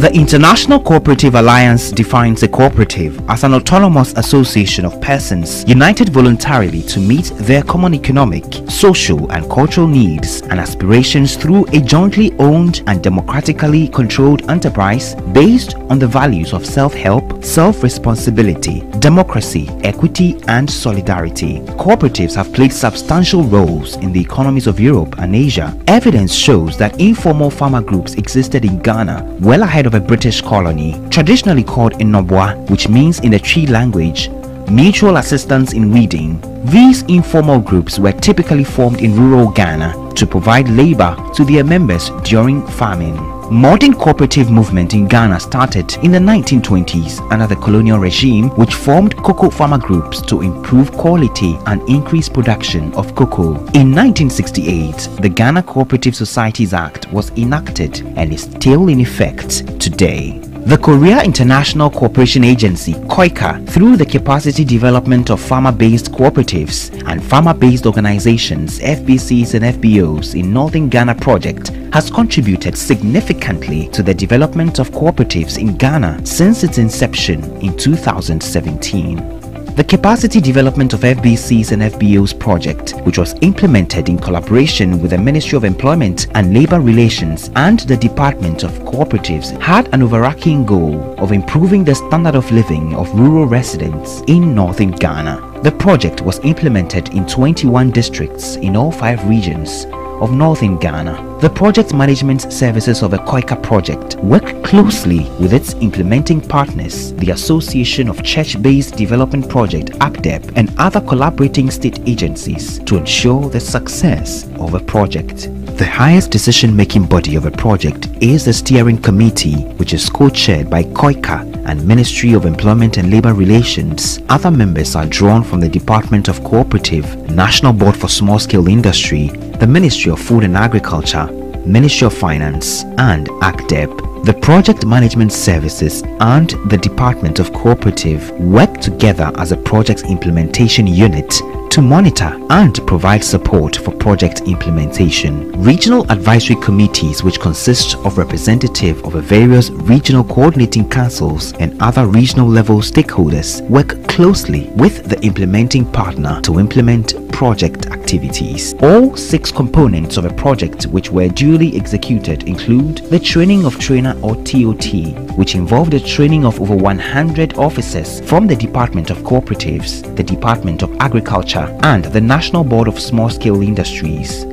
The International Cooperative Alliance defines a cooperative as an autonomous association of persons united voluntarily to meet their common economic, social and cultural needs and aspirations through a jointly owned and democratically controlled enterprise based on the values of self-help, self-responsibility, democracy, equity and solidarity. Cooperatives have played substantial roles in the economies of Europe and Asia. Evidence shows that informal farmer groups existed in Ghana well ahead of a British colony, traditionally called Nnoboa, which means in the Twi language, mutual assistance in weeding. These informal groups were typically formed in rural Ghana to provide labor to their members during famine. Modern cooperative movement in Ghana started in the 1920s under the colonial regime which formed cocoa farmer groups to improve quality and increase production of cocoa. In 1968, the Ghana Cooperative Societies Act was enacted and is still in effect today. The Korea International Cooperation Agency KOICA through the capacity development of farmer-based cooperatives and farmer-based organizations FBCs and FBOs in Northern Ghana project has contributed significantly to the development of cooperatives in Ghana since its inception in 2017. The Capacity Development of FBCs and FBOs project, which was implemented in collaboration with the Ministry of Employment and Labor Relations and the Department of Cooperatives, had an overarching goal of improving the standard of living of rural residents in northern Ghana. The project was implemented in 21 districts in all five regions of northern Ghana. The project management services of the KOICA project work closely with its implementing partners, the Association of Church-Based Development Project ACDEP and other collaborating state agencies to ensure the success of a project. The highest decision-making body of a project is the steering committee which is co-chaired by KOICA and Ministry of Employment and Labor Relations. Other members are drawn from the Department of Cooperative, National Board for Small-Scale Industry, the Ministry of Food and Agriculture, Ministry of Finance and ACDEP. The Project Management Services and the Department of Cooperative work together as a project implementation unit to monitor and provide support for project implementation. Regional advisory committees which consist of representatives of the various regional coordinating councils and other regional level stakeholders work closely with the implementing partner to implement project activities. All six components of a project which were duly executed include the training of trainer or TOT, which involved the training of over 100 officers from the Department of Cooperatives, the Department of Agriculture, and the National Board of Small Scale Industries.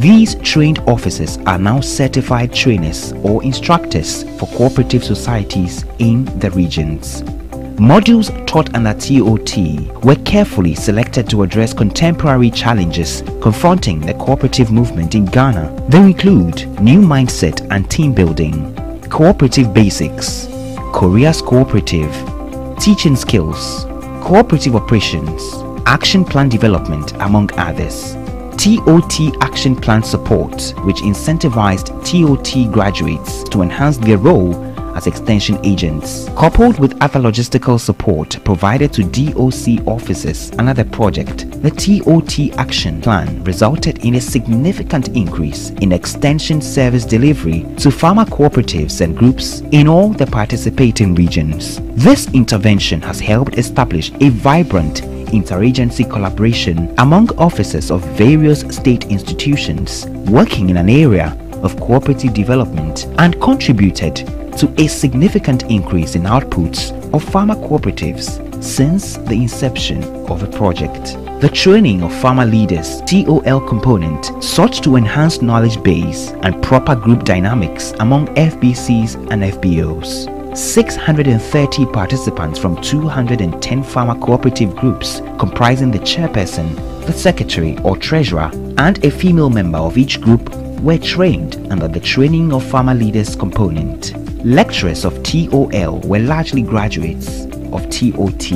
These trained officers are now certified trainers or instructors for cooperative societies in the regions. Modules taught under TOT were carefully selected to address contemporary challenges confronting the cooperative movement in Ghana. They include new mindset and team building, cooperative basics, Korea's cooperative, teaching skills, cooperative operations, action plan development among others. TOT Action Plan Support, which incentivized TOT graduates to enhance their role as extension agents, coupled with other logistical support provided to DOC offices under the project. The TOT action plan resulted in a significant increase in extension service delivery to farmer cooperatives and groups in all the participating regions. This intervention has helped establish a vibrant interagency collaboration among officers of various state institutions working in an area of cooperative development and contributed to a significant increase in outputs of farmer cooperatives since the inception of the project. The training of farmer leaders TOL component sought to enhance knowledge base and proper group dynamics among FBCs and FBOs. 630 participants from 210 farmer cooperative groups comprising the chairperson, the secretary or treasurer and a female member of each group were trained under the Training of Farmer Leaders component. Lecturers of TOL were largely graduates of TOT.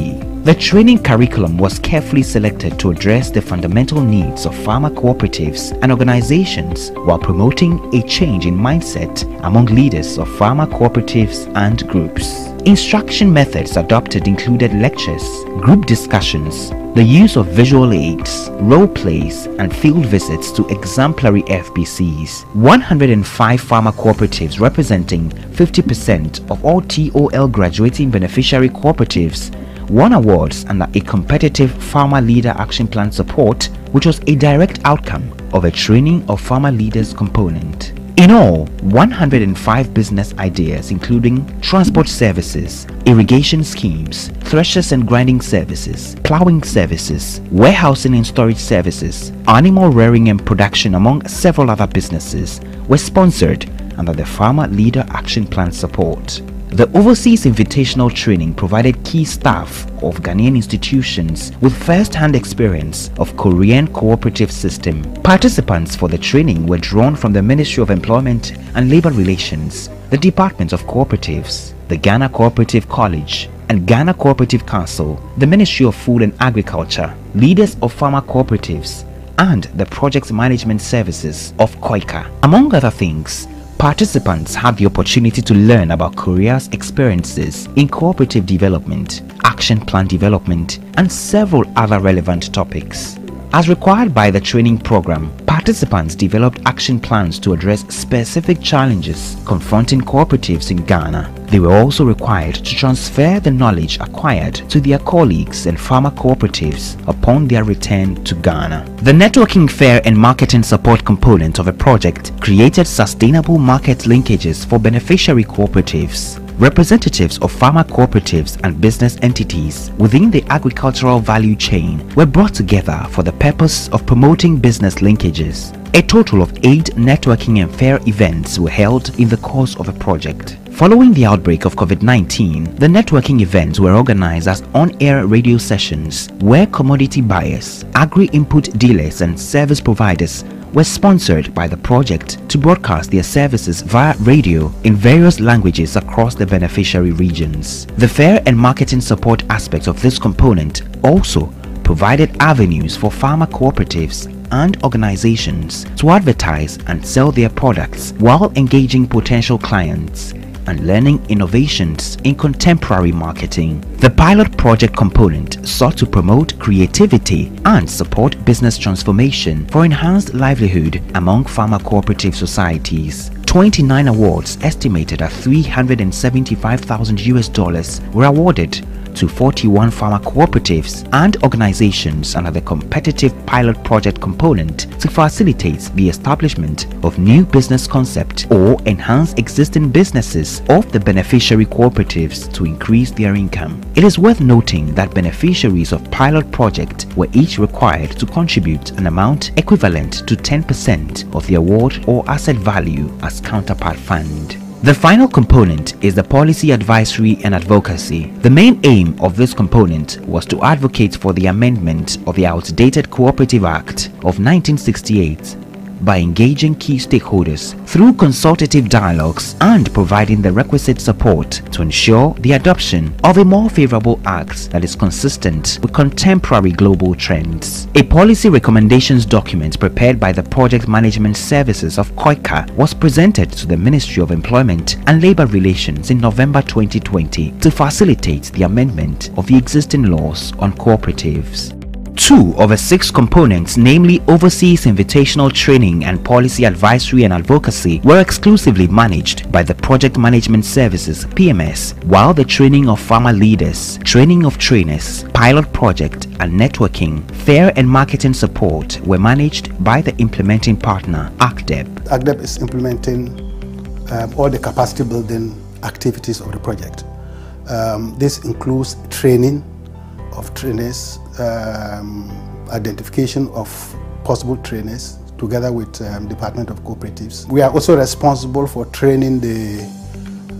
The training curriculum was carefully selected to address the fundamental needs of farmer cooperatives and organizations while promoting a change in mindset among leaders of farmer cooperatives and groups. Instruction methods adopted included lectures, group discussions, the use of visual aids, role plays, and field visits to exemplary FBCs. 105 farmer cooperatives representing 50% of all TOL graduating beneficiary cooperatives won awards under a competitive Farmer Leader Action Plan support, which was a direct outcome of a training of farmer leaders component. In all, 105 business ideas including transport services, irrigation schemes, threshers and grinding services, plowing services, warehousing and storage services, animal rearing and production among several other businesses were sponsored under the Farmer Leader Action Plan support. The Overseas Invitational Training provided key staff of Ghanaian institutions with first-hand experience of Korean cooperative system. Participants for the training were drawn from the Ministry of Employment and Labor Relations, the Department of Cooperatives, the Ghana Cooperative College, and Ghana Cooperative Council, the Ministry of Food and Agriculture, leaders of farmer cooperatives, and the Project Management Services of KOICA. Among other things, Participants had the opportunity to learn about Korea's experiences in cooperative development, action plan development, and several other relevant topics. As required by the training program, participants developed action plans to address specific challenges confronting cooperatives in Ghana. They were also required to transfer the knowledge acquired to their colleagues and farmer cooperatives upon their return to Ghana. The networking fair and marketing support component of a project created sustainable market linkages for beneficiary cooperatives. Representatives of farmer cooperatives and business entities within the agricultural value chain were brought together for the purpose of promoting business linkages. A total of eight networking and fair events were held in the course of a project. Following the outbreak of COVID-19, the networking events were organized as on-air radio sessions where commodity buyers, agri-input dealers and service providers were sponsored by the project to broadcast their services via radio in various languages across the beneficiary regions. The fair and marketing support aspects of this component also provided avenues for farmer cooperatives and organizations to advertise and sell their products while engaging potential clients and learning innovations in contemporary marketing. The pilot project component sought to promote creativity and support business transformation for enhanced livelihood among farmer cooperative societies. 29 awards estimated at 375,000 US dollars were awarded to 41 farmer cooperatives and organizations under the competitive pilot project component to facilitate the establishment of new business concept or enhance existing businesses of the beneficiary cooperatives to increase their income. It is worth noting that beneficiaries of pilot project were each required to contribute an amount equivalent to 10% of the award or asset value as counterpart fund. The final component is the policy advisory and advocacy. The main aim of this component was to advocate for the amendment of the outdated Cooperative Act of 1968 by engaging key stakeholders through consultative dialogues and providing the requisite support to ensure the adoption of a more favorable act that is consistent with contemporary global trends. A policy recommendations document prepared by the Project Management Services of KOICA was presented to the Ministry of Employment and Labor Relations in November 2020 to facilitate the amendment of the existing laws on cooperatives. Two of the six components, namely Overseas Invitational Training and Policy Advisory and Advocacy, were exclusively managed by the Project Management Services PMS, while the training of farmer leaders, training of trainers, pilot project, and networking, fair and marketing support were managed by the implementing partner, ACDEP. ACDEP is implementing um, all the capacity building activities of the project. Um, this includes training of trainers, um, identification of possible trainers together with um, Department of Cooperatives. We are also responsible for training the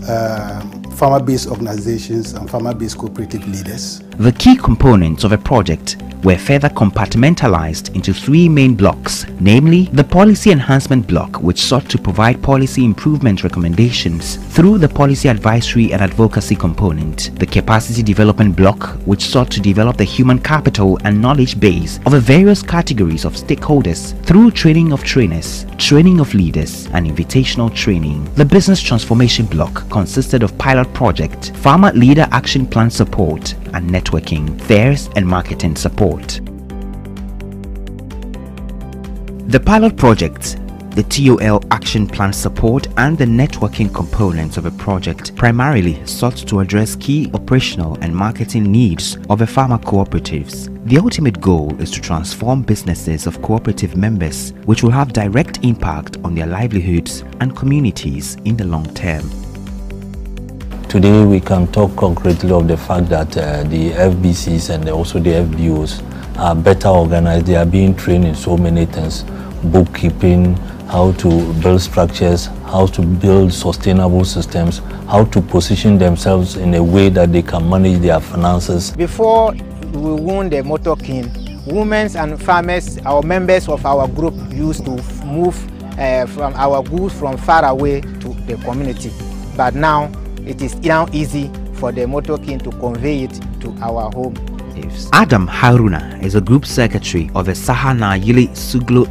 um, farmer-based organizations and farmer-based cooperative leaders. The key components of a project were further compartmentalized into three main blocks, namely the Policy Enhancement Block, which sought to provide policy improvement recommendations through the Policy Advisory and Advocacy component, the Capacity Development Block, which sought to develop the human capital and knowledge base of the various categories of stakeholders through training of trainers, training of leaders, and invitational training. The Business Transformation Block consisted of pilot project, farmer leader action plan support, and networking, fairs and marketing support. The pilot projects, the TOL action plan support and the networking components of a project primarily sought to address key operational and marketing needs of a farmer cooperatives. The ultimate goal is to transform businesses of cooperative members which will have direct impact on their livelihoods and communities in the long term. Today we can talk concretely of the fact that uh, the FBCs and also the FBOs are better organized. They are being trained in so many things, bookkeeping, how to build structures, how to build sustainable systems, how to position themselves in a way that they can manage their finances. Before we won the Motor King, women and farmers, our members of our group used to move uh, from our goods from far away to the community. But now it is now easy for the Motor King to convey it to our home. Adam Haruna is a group secretary of the Sahana Yili Suglo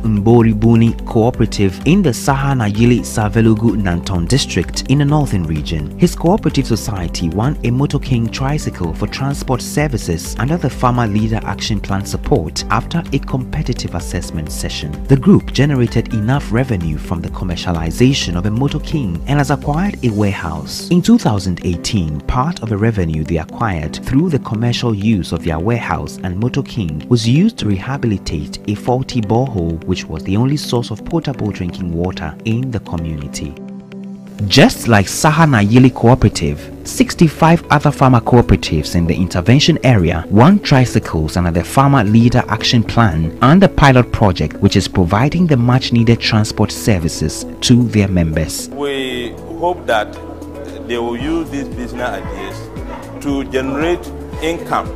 Buni cooperative in the Sahana Yili Savelugu Nanton district in the northern region. His cooperative society won a Motor King tricycle for transport services under the Farmer Leader Action Plan support after a competitive assessment session. The group generated enough revenue from the commercialization of a Motor King and has acquired a warehouse. In 2018, part of the revenue they acquired through the commercial use of their warehouse and Motor King was used to rehabilitate a faulty borehole which was the only source of potable drinking water in the community. Just like Sahana Yili Cooperative, 65 other farmer cooperatives in the intervention area won tricycles under the Farmer Leader Action Plan and the pilot project which is providing the much needed transport services to their members. We hope that they will use these business ideas to generate income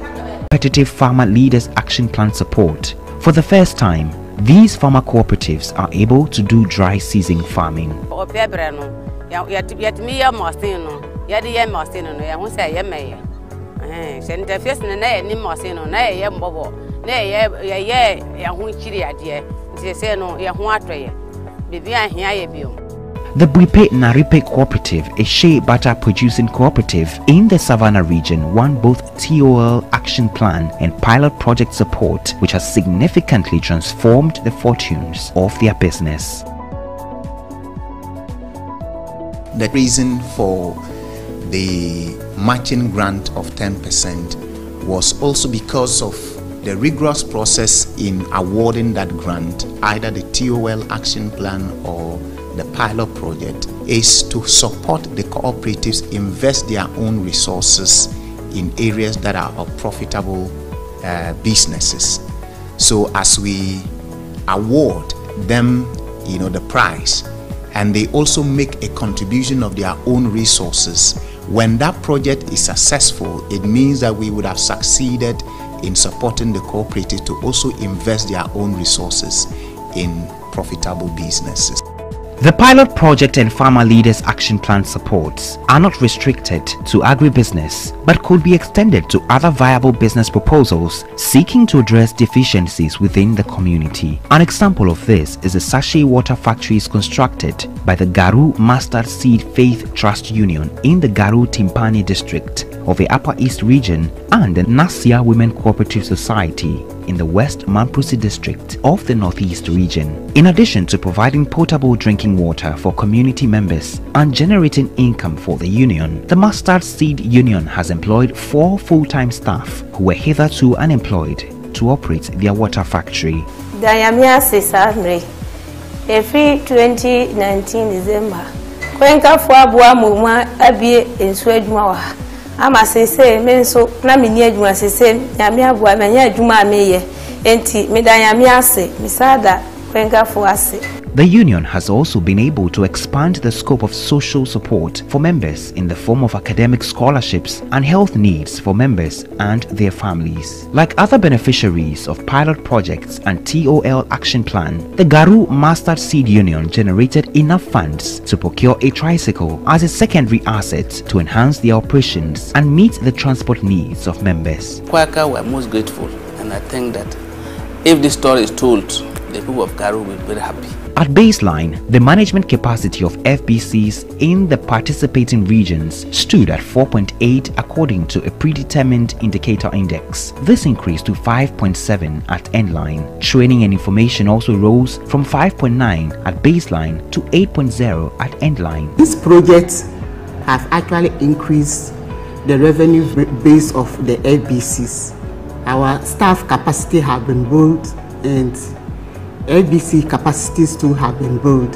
Competitive Farmer Leaders Action Plan support. For the first time, these farmer cooperatives are able to do dry season farming. The Buipe Naripe Cooperative, a shea butter producing cooperative in the Savannah region, won both TOL action plan and pilot project support, which has significantly transformed the fortunes of their business. The reason for the matching grant of 10% was also because of the rigorous process in awarding that grant, either the TOL action plan or the pilot project is to support the cooperatives invest their own resources in areas that are of profitable uh, businesses. So as we award them, you know, the prize, and they also make a contribution of their own resources. When that project is successful, it means that we would have succeeded in supporting the cooperative to also invest their own resources in profitable businesses. The pilot project and Farmer Leaders Action Plan supports are not restricted to agribusiness but could be extended to other viable business proposals seeking to address deficiencies within the community. An example of this is the sachet water factories constructed by the Garu Mustard Seed Faith Trust Union in the Garu Tempane district of the Upper East region and the Nasia Women Cooperative Society in the West Mamprusi district of the Northeast region. In addition to providing potable drinking water for community members and generating income for the union, the Mustard Seed Union has employed four full-time staff who were hitherto unemployed to operate their water factory. Dayamia Sesamre, every 2019 December, kwenka fwa bua mumwa abie nsu adwuma wa ama sese me nso na me ni adwuma sese nyame aboa me nya adwuma ameyɛ enti me da nyame ase misada kwenka fwa ase The union has also been able to expand the scope of social support for members in the form of academic scholarships and health needs for members and their families. Like other beneficiaries of pilot projects and TOL action plan, the Garu Mustard Seed Union generated enough funds to procure a tricycle as a secondary asset to enhance their operations and meet the transport needs of members. Quaker were most grateful and I think that if this story is told the people of Cairo will be very happy. At baseline, the management capacity of FBCs in the participating regions stood at 4.8 according to a predetermined indicator index. This increased to 5.7 at endline. Training and information also rose from 5.9 at baseline to 8.0 at endline. These projects have actually increased the revenue base of the FBCs. Our staff capacity have been built and FBC capacities too have been built.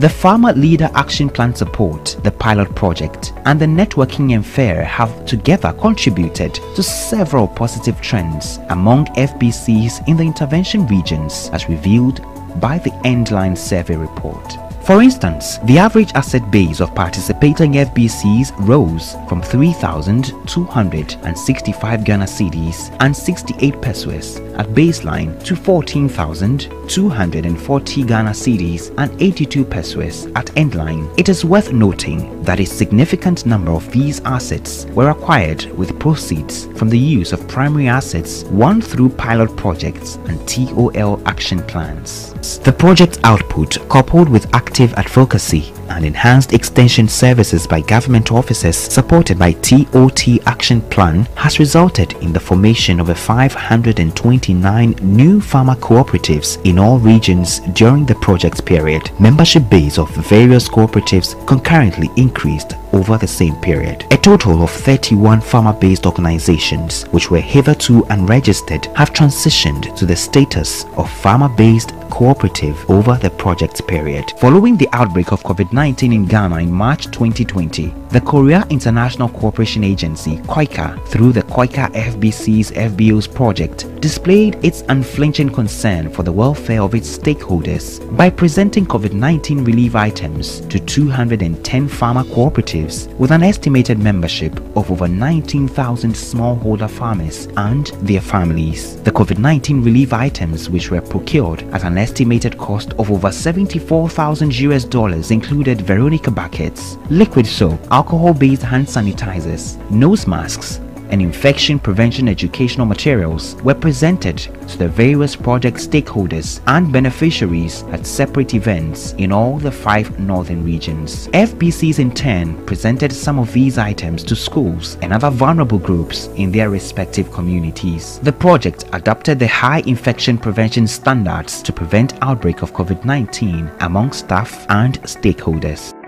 The Farmer Leader Action Plan support, the pilot project, and the networking and fair have together contributed to several positive trends among FBCs in the intervention regions as revealed by the Endline Survey report. For instance, the average asset base of participating FBCs rose from 3,265 Ghana cedis and 68 pesewas at baseline to 14,240 Ghana cedis and 82 pesewas at endline. It is worth noting that a significant number of these assets were acquired with proceeds from the use of primary assets won through pilot projects and TOL action plans. The project output, coupled with active advocacy and enhanced extension services by government officers supported by TOT Action Plan, has resulted in the formation of a 529 new farmer cooperatives in all regions during the project period. Membership base of various cooperatives concurrently increased over the same period. A total of 31 farmer-based organizations which were hitherto unregistered have transitioned to the status of farmer-based cooperative over the project period. Following the outbreak of COVID-19 in Ghana in March 2020, the Korea International Cooperation Agency, KOICA, through the KOICA FBC's FBO's project, displayed its unflinching concern for the welfare of its stakeholders by presenting COVID-19 relief items to 210 farmer cooperatives with an estimated membership of over 19,000 smallholder farmers and their families. The COVID-19 relief items which were procured at an estimated cost of over 74,000 US dollars included Veronica buckets, liquid soap, alcohol-based hand sanitizers, nose masks, and infection prevention educational materials were presented to the various project stakeholders and beneficiaries at separate events in all the five northern regions. FBCs in turn presented some of these items to schools and other vulnerable groups in their respective communities. The project adopted the high infection prevention standards to prevent outbreak of COVID-19 among staff and stakeholders.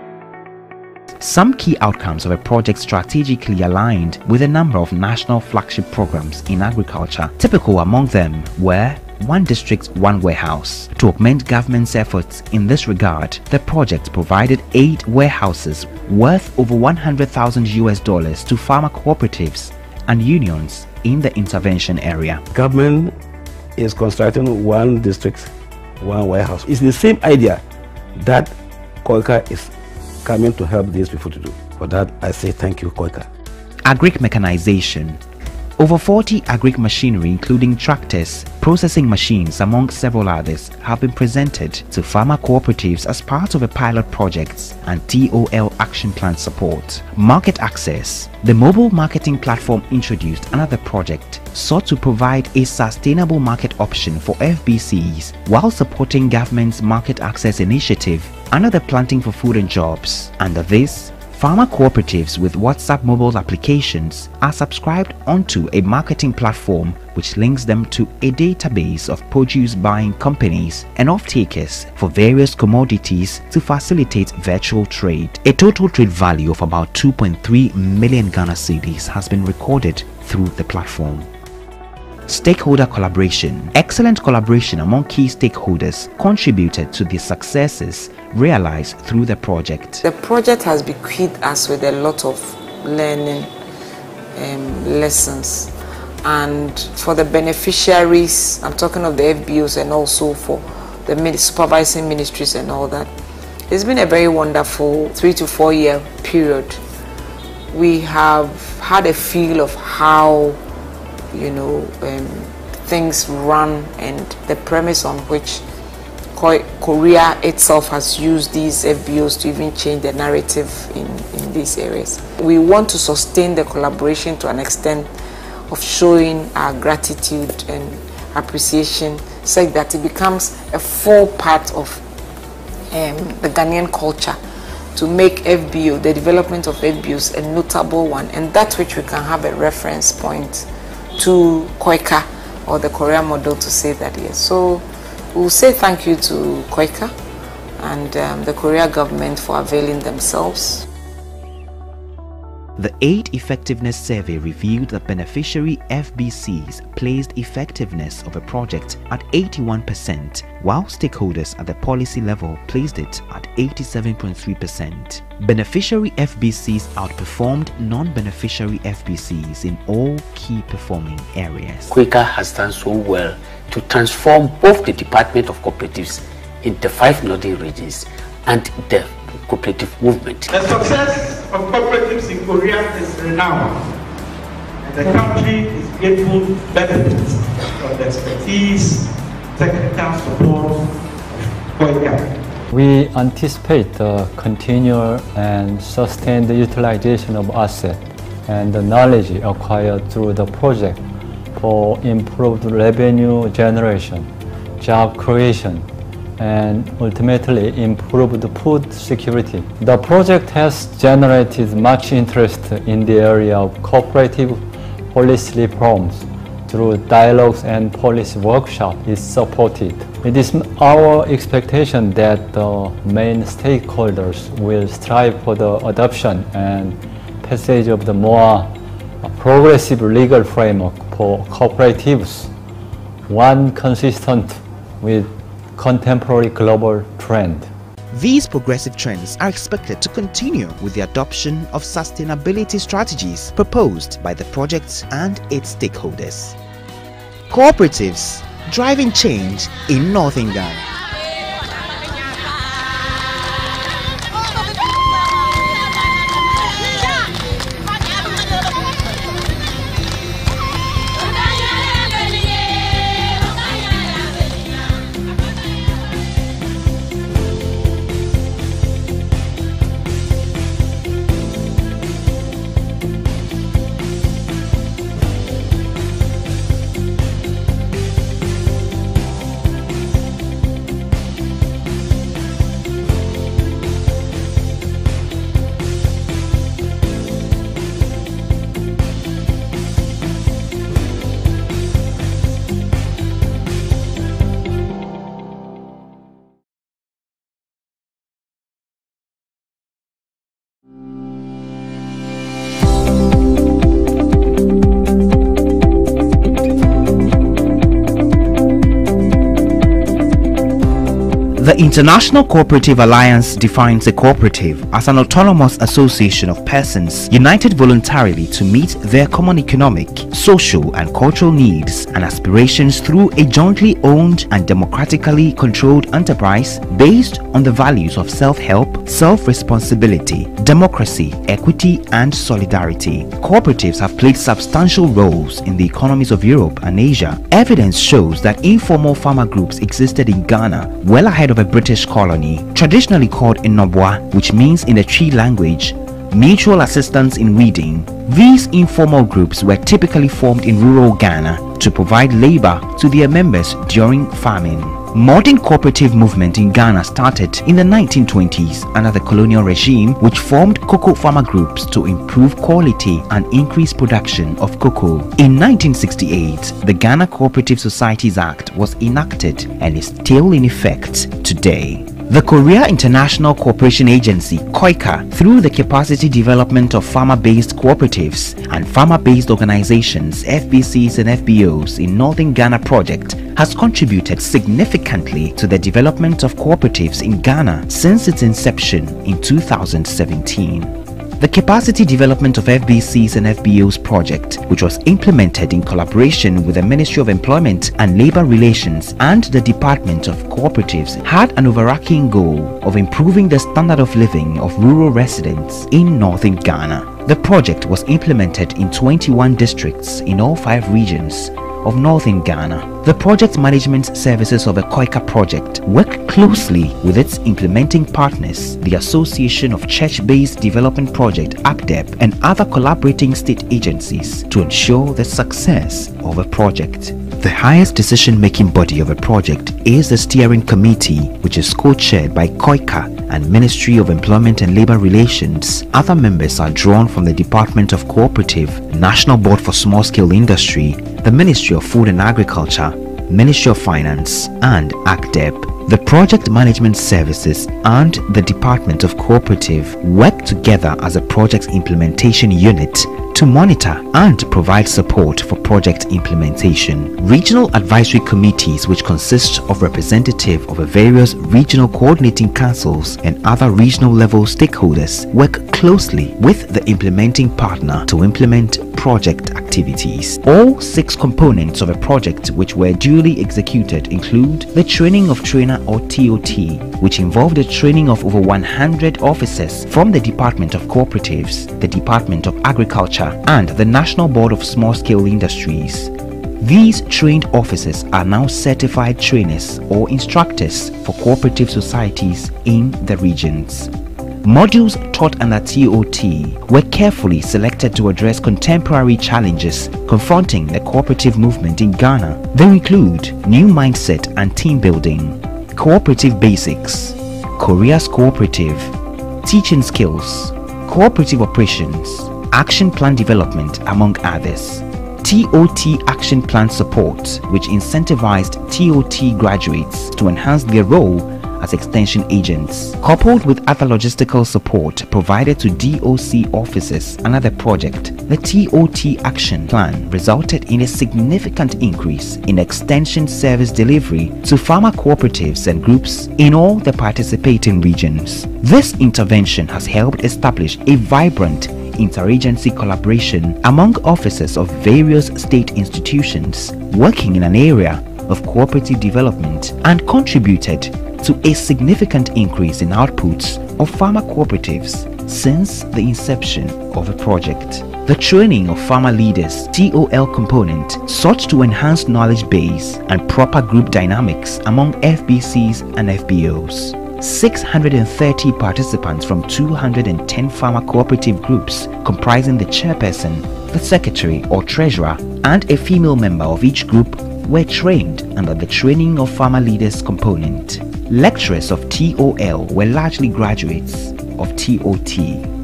Some key outcomes of a project strategically aligned with a number of national flagship programs in agriculture. Typical among them were one district, one warehouse. To augment government's efforts in this regard, the project provided eight warehouses worth over 100,000 US dollars to farmer cooperatives and unions in the intervention area. Government is constructing one district, one warehouse. It's the same idea that KOICA is coming to help these people to do. For that, I say thank you, KOICA. Agric mechanization. Over 40 agric machinery including tractors, processing machines among several others have been presented to farmer cooperatives as part of a pilot project and TOL action plan support. Market access. The mobile marketing platform introduced another project sought to provide a sustainable market option for FBCs while supporting government's market access initiative the Planting for Food and Jobs. Under this, Farmer cooperatives with WhatsApp mobile applications are subscribed onto a marketing platform which links them to a database of produce buying companies and off-takers for various commodities to facilitate virtual trade. A total trade value of about 2.3 million Ghana cedis has been recorded through the platform. Stakeholder collaboration. Excellent collaboration among key stakeholders contributed to the successes realized through the project. The project has bequeathed us with a lot of learning um, lessons. And for the beneficiaries, I'm talking of the FBOs and also for the supervising ministries and all that, it's been a very wonderful three to four year period. We have had a feel of how you know, um, things run and the premise on which Korea itself has used these FBOs to even change the narrative in, in these areas. We want to sustain the collaboration to an extent of showing our gratitude and appreciation such that it becomes a full part of um, the Ghanaian culture to make FBO, the development of FBOs, a notable one, and that which we can have a reference point to KOICA or the Korea model to say that yes. So we'll say thank you to KOICA and um, the Korea government for availing themselves. The aid effectiveness survey revealed that beneficiary FBCs placed effectiveness of a project at 81%, while stakeholders at the policy level placed it at 87.3%. Beneficiary FBCs outperformed non-beneficiary FBCs in all key performing areas. KOICA has done so well to transform both the Department of Cooperatives in the five northern regions and the cooperative movement. The success of cooperatives in Korea is renowned, and the country is grateful to benefit from the expertise, technical support of KOICA. We anticipate the continual and sustained utilization of assets and the knowledge acquired through the project for improved revenue generation, job creation, and ultimately improved food security. The project has generated much interest in the area of cooperative policy reforms through dialogues and policy workshop is supported. It is our expectation that the main stakeholders will strive for the adoption and passage of the more progressive legal framework for cooperatives, one consistent with contemporary global trend. These progressive trends are expected to continue with the adoption of sustainability strategies proposed by the project and its stakeholders. Cooperatives driving change in Northern Ghana. International Cooperative Alliance defines a cooperative as an autonomous association of persons united voluntarily to meet their common economic, social and cultural needs and aspirations through a jointly owned and democratically controlled enterprise based on the values of self-help, self-responsibility, democracy, equity and solidarity. Cooperatives have played substantial roles in the economies of Europe and Asia. Evidence shows that informal farmer groups existed in Ghana well ahead of a British colony, traditionally called Nnoboa, which means in the Twi language, mutual assistance in weeding. These informal groups were typically formed in rural Ghana to provide labor to their members during famine. Modern cooperative movement in Ghana started in the 1920s under the colonial regime which formed cocoa farmer groups to improve quality and increase production of cocoa. In 1968, the Ghana Cooperative Societies Act was enacted and is still in effect today. The Korea International Cooperation Agency KOICA through the capacity development of farmer-based cooperatives and farmer-based organizations FBCs and FBOs in Northern Ghana project has contributed significantly to the development of cooperatives in Ghana since its inception in 2017. The Capacity Development of FBCs and FBOs project, which was implemented in collaboration with the Ministry of Employment and Labor Relations and the Department of Cooperatives, had an overarching goal of improving the standard of living of rural residents in northern Ghana. The project was implemented in 21 districts in all five regions of northern Ghana. The project management services of a KOICA project work closely with its implementing partners, the Association of Church-Based Development Project ACDEP and other collaborating state agencies to ensure the success of a project. The highest decision-making body of a project is the steering committee, which is co-chaired by KOICA and Ministry of Employment and Labor Relations. Other members are drawn from the Department of Cooperative, National Board for Small-Scale Industry, the Ministry of Food and Agriculture, Ministry of Finance, and ACDEP. The Project Management Services and the Department of Cooperative work together as a project implementation unit to monitor and provide support for project implementation. Regional advisory committees which consist of representatives of various regional coordinating councils and other regional level stakeholders work closely with the implementing partner to implement project activities. All six components of a project which were duly executed include the training of trainer or TOT, which involved the training of over 100 officers from the Department of Cooperatives, the Department of Agriculture, and the National Board of Small Scale Industries. These trained officers are now certified trainers or instructors for cooperative societies in the regions. Modules taught under TOT were carefully selected to address contemporary challenges confronting the cooperative movement in Ghana. They include new mindset and team building, cooperative basics, Korea's cooperative, teaching skills, cooperative operations, action plan development, among others. TOT Action Plan Support, which incentivized TOT graduates to enhance their role as extension agents, coupled with other logistical support provided to DOC offices under the project. The TOT action plan resulted in a significant increase in extension service delivery to farmer cooperatives and groups in all the participating regions. This intervention has helped establish a vibrant interagency collaboration among officers of various state institutions working in an area of cooperative development and contributed to a significant increase in outputs of farmer cooperatives since the inception of the project. The training of farmer leaders TOL component sought to enhance knowledge base and proper group dynamics among FBCs and FBOs. 630 participants from 210 farmer cooperative groups comprising the chairperson, the secretary or treasurer, and a female member of each group were trained under the Training of Farmer Leaders component. Lecturers of TOL were largely graduates of TOT.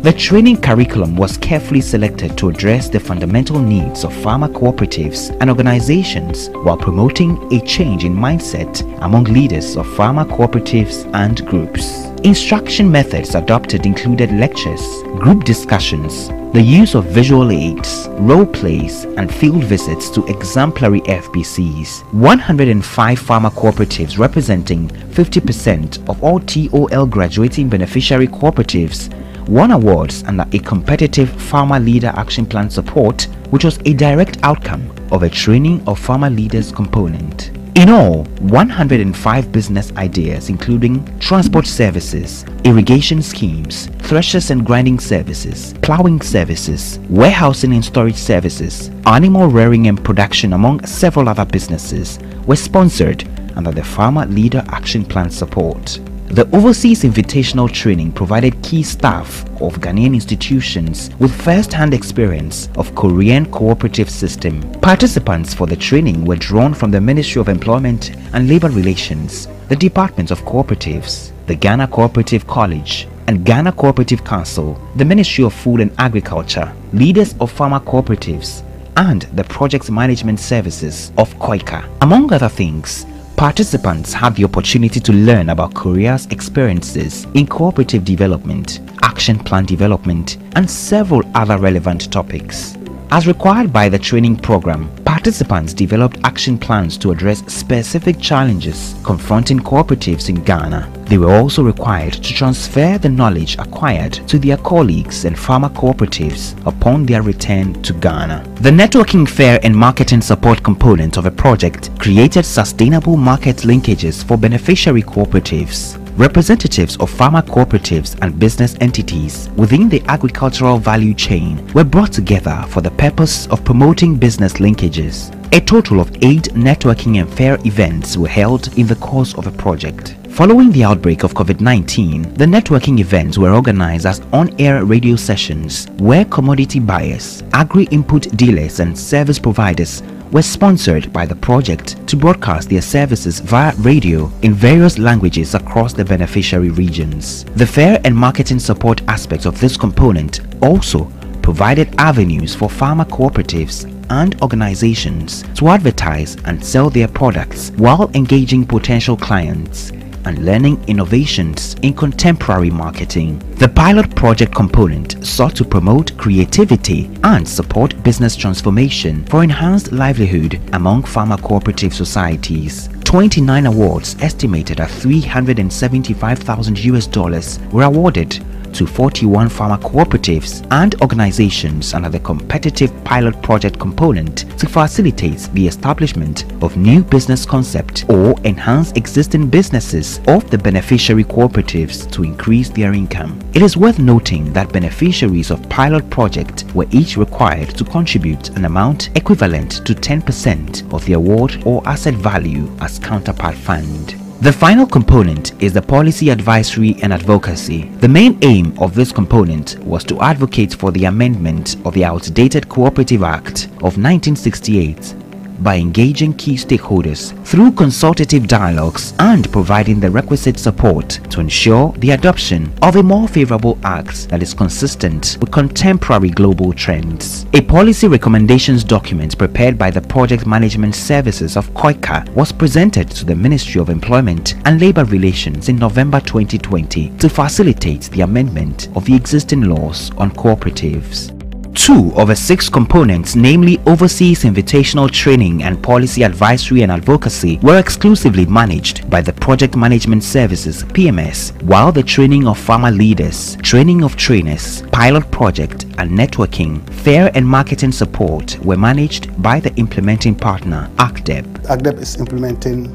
The training curriculum was carefully selected to address the fundamental needs of farmer cooperatives and organizations while promoting a change in mindset among leaders of farmer cooperatives and groups. Instruction methods adopted included lectures, group discussions, the use of visual aids, role plays, and field visits to exemplary FBCs. 105 farmer cooperatives representing 50% of all TOL graduating beneficiary cooperatives won awards under a competitive Farmer Leader Action Plan support, which was a direct outcome of a training of farmer leaders component. In all, 105 business ideas including transport services, irrigation schemes, threshers and grinding services, plowing services, warehousing and storage services, animal rearing and production among several other businesses were sponsored under the Farmer Leader Action Plan support. The Overseas Invitational Training provided key staff of Ghanaian institutions with first-hand experience of Korean cooperative system. Participants for the training were drawn from the Ministry of Employment and Labor Relations, the Department of Cooperatives, the Ghana Cooperative College, and Ghana Cooperative Council, the Ministry of Food and Agriculture, leaders of farmer cooperatives, and the Project Management Services of KOICA. Among other things, Participants had the opportunity to learn about Korea's experiences in cooperative development, action plan development, and several other relevant topics. As required by the training program, participants developed action plans to address specific challenges confronting cooperatives in Ghana. They were also required to transfer the knowledge acquired to their colleagues and farmer cooperatives upon their return to Ghana. The networking fair and marketing support component of a project created sustainable market linkages for beneficiary cooperatives. Representatives of farmer cooperatives and business entities within the agricultural value chain were brought together for the purpose of promoting business linkages. A total of eight networking and fair events were held in the course of a project. Following the outbreak of COVID-19, the networking events were organized as on-air radio sessions where commodity buyers, agri-input dealers and service providers were sponsored by the project to broadcast their services via radio in various languages across the beneficiary regions. The fair and marketing support aspects of this component also provided avenues for farmer cooperatives and organizations to advertise and sell their products while engaging potential clients and learning innovations in contemporary marketing. The pilot project component sought to promote creativity and support business transformation for enhanced livelihood among farmer cooperative societies. 29 awards estimated at 375,000 US dollars were awarded to 41 farmer cooperatives and organizations under the competitive pilot project component to facilitate the establishment of new business concept or enhance existing businesses of the beneficiary cooperatives to increase their income. It is worth noting that beneficiaries of pilot project were each required to contribute an amount equivalent to 10% of the award or asset value as counterpart fund. The final component is the policy advisory and advocacy. The main aim of this component was to advocate for the amendment of the outdated Cooperative Act of 1968 by engaging key stakeholders through consultative dialogues and providing the requisite support to ensure the adoption of a more favorable act that is consistent with contemporary global trends. A policy recommendations document prepared by the Project Management Services of KOICA was presented to the Ministry of Employment and Labor Relations in November 2020 to facilitate the amendment of the existing laws on cooperatives. Two of the six components, namely Overseas Invitational Training and Policy Advisory and Advocacy, were exclusively managed by the Project Management Services PMS, while the training of farmer leaders, training of trainers, pilot project, and networking, fair and marketing support were managed by the implementing partner, ACDEP. ACDEP is implementing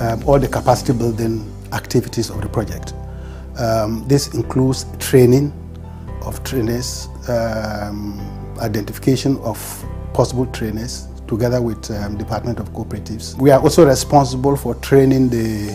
um, all the capacity building activities of the project. Um, this includes training of trainers, um, identification of possible trainers together with um, Department of Cooperatives. We are also responsible for training the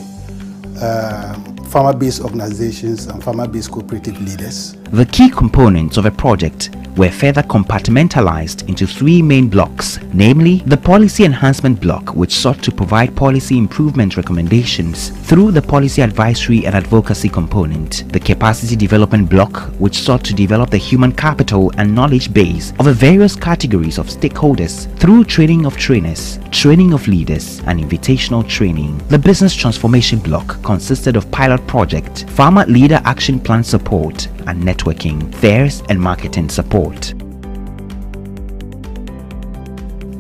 um, farmer-based organizations and farmer-based cooperative leaders. The key components of a project were further compartmentalized into three main blocks, namely the Policy Enhancement Block, which sought to provide policy improvement recommendations through the Policy Advisory and Advocacy component, the Capacity Development Block, which sought to develop the human capital and knowledge base of the various categories of stakeholders through training of trainers, training of leaders, and invitational training. The Business Transformation Block consisted of pilot project, farmer leader action plan support, and networking, fairs, and marketing support.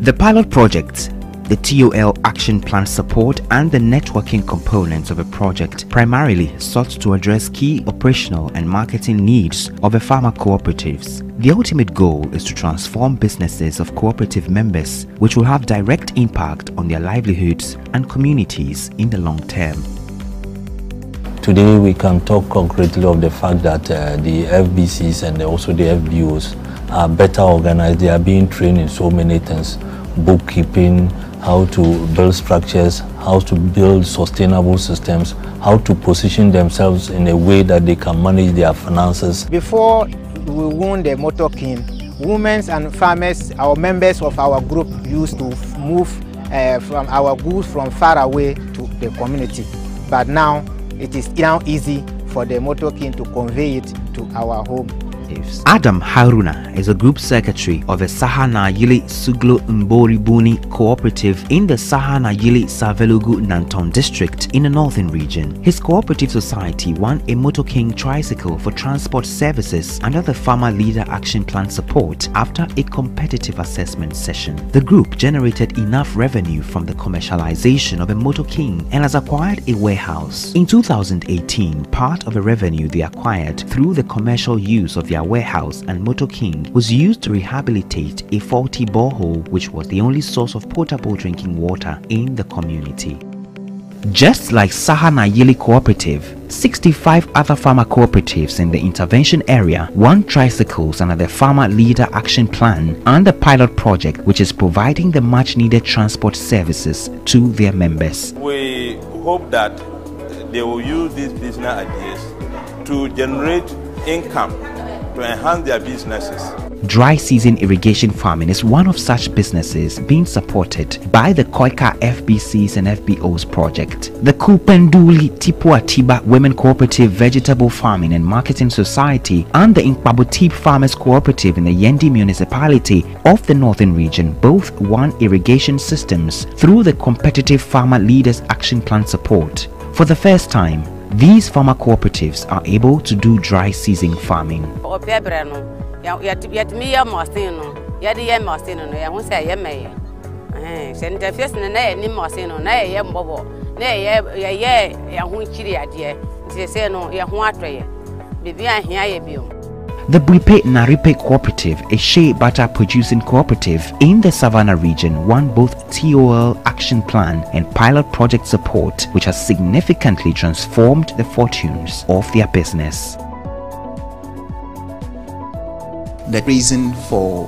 The pilot projects the TOL action plan support, and the networking components of a project primarily sought to address key operational and marketing needs of a farmer cooperatives. The ultimate goal is to transform businesses of cooperative members, which will have direct impact on their livelihoods and communities in the long term. Today we can talk concretely of the fact that uh, the FBCs and also the FBOs are better organized. They are being trained in so many things, bookkeeping, how to build structures, how to build sustainable systems, how to position themselves in a way that they can manage their finances. Before we won the Motor King, women and farmers, our members of our group used to move uh, from our goods from far away to the community. But now it is now easy for the motor king to convey it to our home Adam Haruna is a group secretary of the Sahana Yili Suglo Buni cooperative in the Sahana Yili Savelugu Nanton district in the northern region. His cooperative society won a Motor King tricycle for transport services under the Farmer Leader Action Plan support after a competitive assessment session. The group generated enough revenue from the commercialization of a Motor King and has acquired a warehouse. In 2018, part of the revenue they acquired through the commercial use of the warehouse and Motor King was used to rehabilitate a faulty borehole which was the only source of potable drinking water in the community. Just like Sahana Yili Cooperative, 65 other farmer cooperatives in the intervention area want tricycles under the Farmer Leader Action Plan and the pilot project which is providing the much needed transport services to their members. We hope that they will use these business ideas to generate income to enhance their businesses. Dry season irrigation farming is one of such businesses being supported by the KOICA FBCs and FBOs project. The Kupenduli Tipuatiba Women Cooperative Vegetable Farming and Marketing Society and the Inkpabutip Farmers Cooperative in the Yendi municipality of the northern region both won irrigation systems through the Competitive Farmer Leaders Action Plan support. For the first time, these farmer cooperatives are able to do dry season farming. The Bripe Naripe Cooperative, a shea butter producing cooperative in the Savannah region, won both TOL action plan and pilot project support, which has significantly transformed the fortunes of their business. The reason for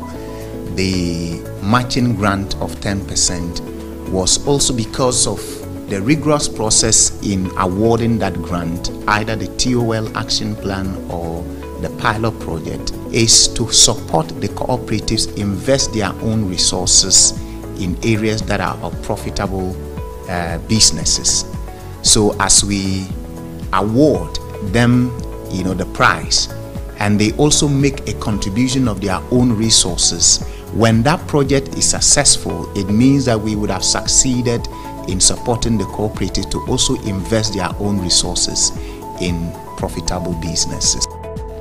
the matching grant of 10% was also because of the rigorous process in awarding that grant, either the TOL action plan or the pilot project, is to support the cooperatives invest their own resources in areas that are of profitable uh, businesses. So as we award them, you know, the prize, and they also make a contribution of their own resources. When that project is successful, it means that we would have succeeded in supporting the cooperatives to also invest their own resources in profitable businesses.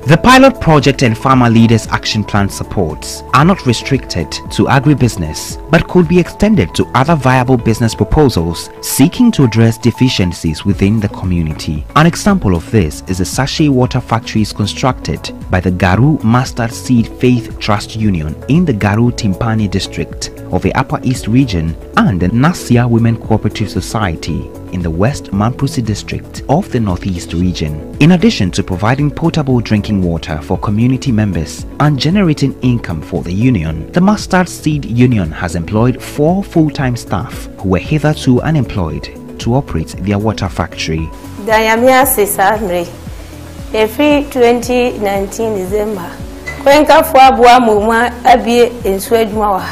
The pilot project and Farmer Leaders Action Plan supports are not restricted to agribusiness but could be extended to other viable business proposals seeking to address deficiencies within the community. An example of this is the sachet water factories constructed by the Garu Mustard Seed Faith Trust Union in the Garu Tempane district of the Upper East region and the Nasia Women Cooperative Society in the West Mamprusi district of the Northeast region. In addition to providing potable drinking water for community members and generating income for the union, the Mustard Seed Union has employed four full-time staff who were hitherto unemployed to operate their water factory. Dayamia Sesamre, every 2019 December, kwenkafo aboa mumwa abie nsu adwuma wa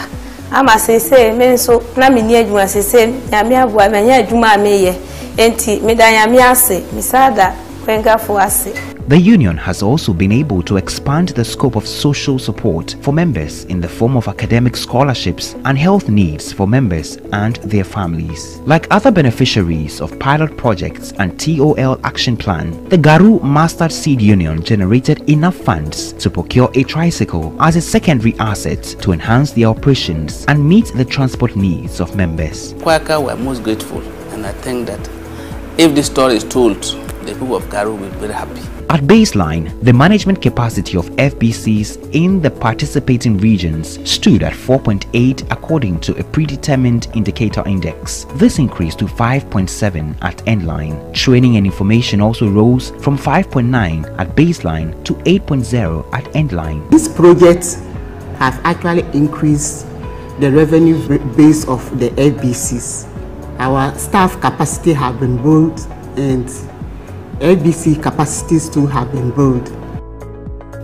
ama sese me nso na menni adwuma sese nyame aboa manya adwuma a meyɛ. Enti meda nyame ase mesada kwenkafo ase The union has also been able to expand the scope of social support for members in the form of academic scholarships and health needs for members and their families. Like other beneficiaries of pilot projects and TOL action plan, the Garu Mustard Seed Union generated enough funds to procure a tricycle as a secondary asset to enhance their operations and meet the transport needs of members. Quaker were most grateful and I think that if this story is told, the people of Garu will be very happy. At baseline, the management capacity of FBCs in the participating regions stood at 4.8 according to a predetermined indicator index. This increased to 5.7 at endline. Training and information also rose from 5.9 at baseline to 8.0 at endline. These projects have actually increased the revenue base of the FBCs. Our staff capacity have been built and ABC capacities to have been built.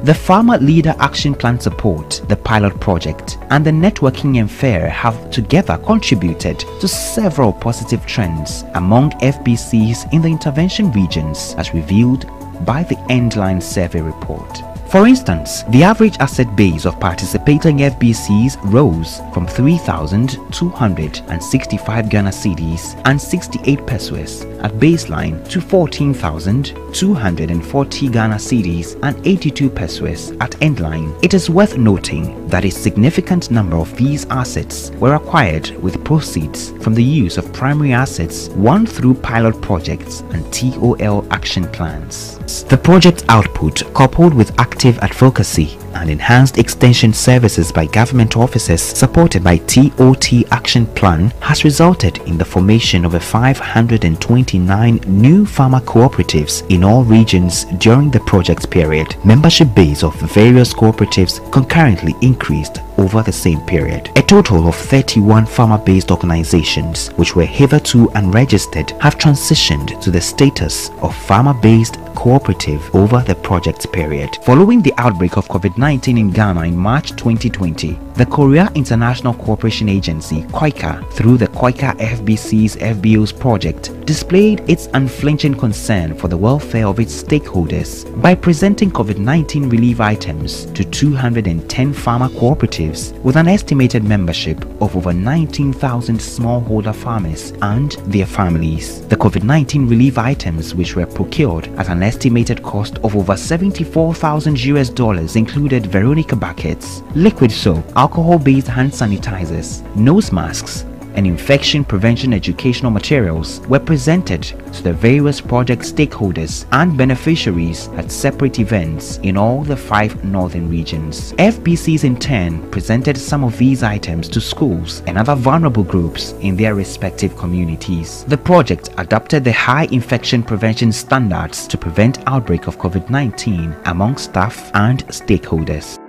The Farmer Leader Action Plan support, the pilot project, and the networking and fair have together contributed to several positive trends among FBCs in the intervention regions as revealed by the Endline Survey report. For instance, the average asset base of participating FBCs rose from 3,265 Ghana cedis and 68 pesewas at baseline to 14,240 Ghana cedis and 82 pesewas at endline. It is worth noting that a significant number of these assets were acquired with proceeds from the use of primary assets won through pilot projects and TOL action plans. The project output, coupled with active advocacy and enhanced extension services by government officers supported by TOT Action Plan has resulted in the formation of a 529 new farmer cooperatives in all regions during the project period. Membership base of various cooperatives concurrently increased over the same period. A total of 31 farmer-based organizations which were hitherto unregistered have transitioned to the status of farmer-based cooperative over the project period. Following the outbreak of COVID-19 in Ghana in March 2020, the Korea International Cooperation Agency, KOICA, through the KOICA FBC's FBO's project, displayed its unflinching concern for the welfare of its stakeholders by presenting COVID-19 relief items to 210 farmer cooperatives with an estimated membership of over 19,000 smallholder farmers and their families. The COVID-19 relief items which were procured at an estimated cost of over 74,000 US dollars included Veronica buckets, liquid soap, alcohol-based hand sanitizers, nose masks, and infection prevention educational materials were presented to the various project stakeholders and beneficiaries at separate events in all the five northern regions. FBCs in turn presented some of these items to schools and other vulnerable groups in their respective communities. The project adopted the high infection prevention standards to prevent outbreak of COVID-19 among staff and stakeholders.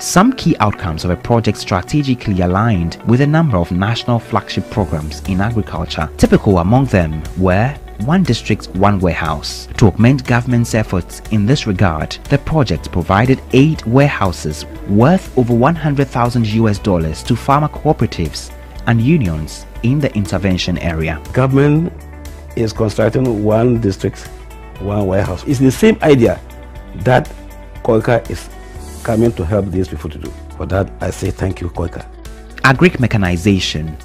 Some key outcomes of a project strategically aligned with a number of national flagship programs in agriculture. Typical among them were one district, one warehouse. To augment government's efforts in this regard, the project provided eight warehouses worth over 100,000 US dollars to farmer cooperatives and unions in the intervention area. Government is constructing one district, one warehouse. It's the same idea that KOICA is coming to help these people to do. For that, I say thank you, KOICA. Agric mechanization.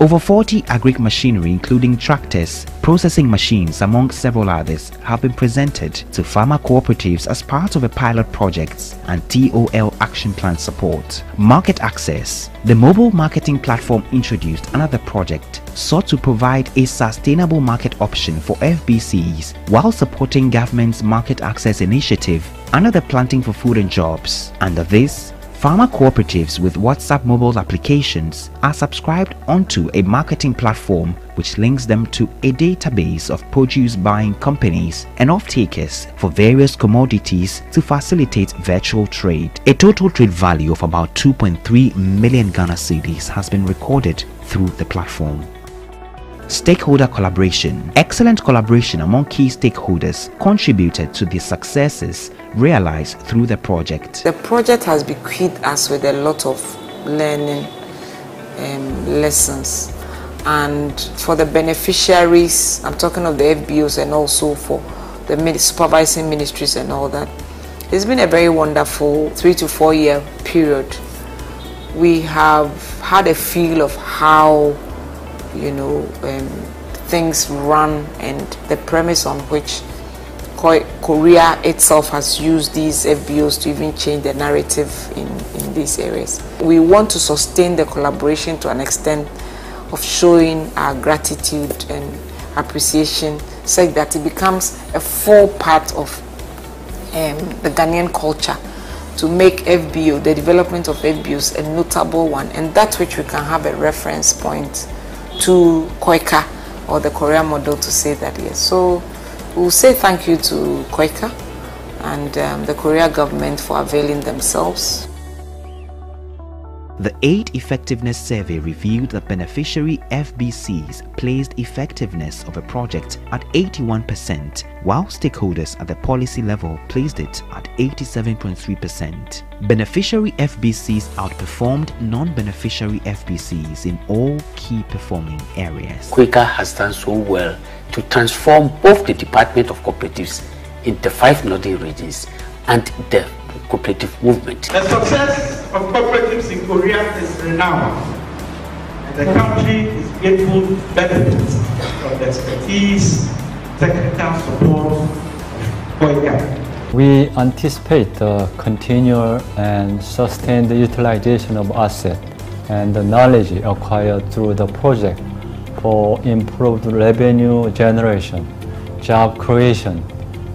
Over 40 agric machinery including tractors, processing machines among several others have been presented to farmer cooperatives as part of a pilot project and TOL action plan support. Market access. The mobile marketing platform introduced another project sought to provide a sustainable market option for FBCs while supporting government's market access initiative under the Planting for Food and Jobs. Under this, Farmer cooperatives with WhatsApp mobile applications are subscribed onto a marketing platform which links them to a database of produce buying companies and off-takers for various commodities to facilitate virtual trade. A total trade value of about 2.3 million Ghana cedis has been recorded through the platform. Stakeholder collaboration. Excellent collaboration among key stakeholders contributed to the successes realized through the project. The project has bequeathed us with a lot of learning um, lessons and for the beneficiaries, I'm talking of the FBOs and also for the supervising ministries and all that. It's been a very wonderful three to four year period. We have had a feel of how you know, um, things run and the premise on which Korea itself has used these FBOs to even change the narrative in, in these areas. We want to sustain the collaboration to an extent of showing our gratitude and appreciation such that it becomes a full part of um, the Ghanaian culture to make FBO, the development of FBOs, a notable one and that which we can have a reference point to KOICA or the Korea model to say that yes. So we'll say thank you to KOICA and um, the Korea government for availing themselves. The aid effectiveness survey revealed that beneficiary FBCs placed effectiveness of a project at 81%, while stakeholders at the policy level placed it at 87.3%. Beneficiary FBCs outperformed non-beneficiary FBCs in all key performing areas. KOICA has done so well to transform both the Department of Cooperatives in the five northern regions and the cooperative movement. The success of cooperatives in Korea is renowned, and the country is grateful to benefit from the expertise, technical support of KOICA. We anticipate the continual and sustained utilization of assets and the knowledge acquired through the project for improved revenue generation, job creation,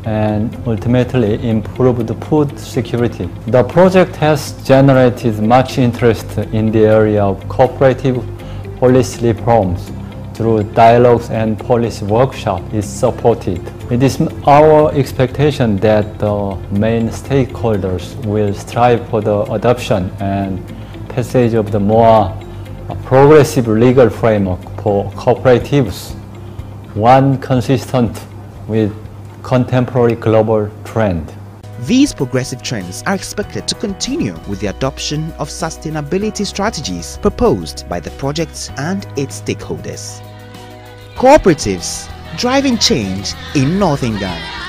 and ultimately improve the food security. The project has generated much interest in the area of cooperative policy reforms through dialogues and policy workshop is supported. It is our expectation that the main stakeholders will strive for the adoption and passage of the more progressive legal framework for cooperatives, one consistent with contemporary global trend. These progressive trends are expected to continue with the adoption of sustainability strategies proposed by the projects and its stakeholders. Cooperatives driving change in Northern Ghana.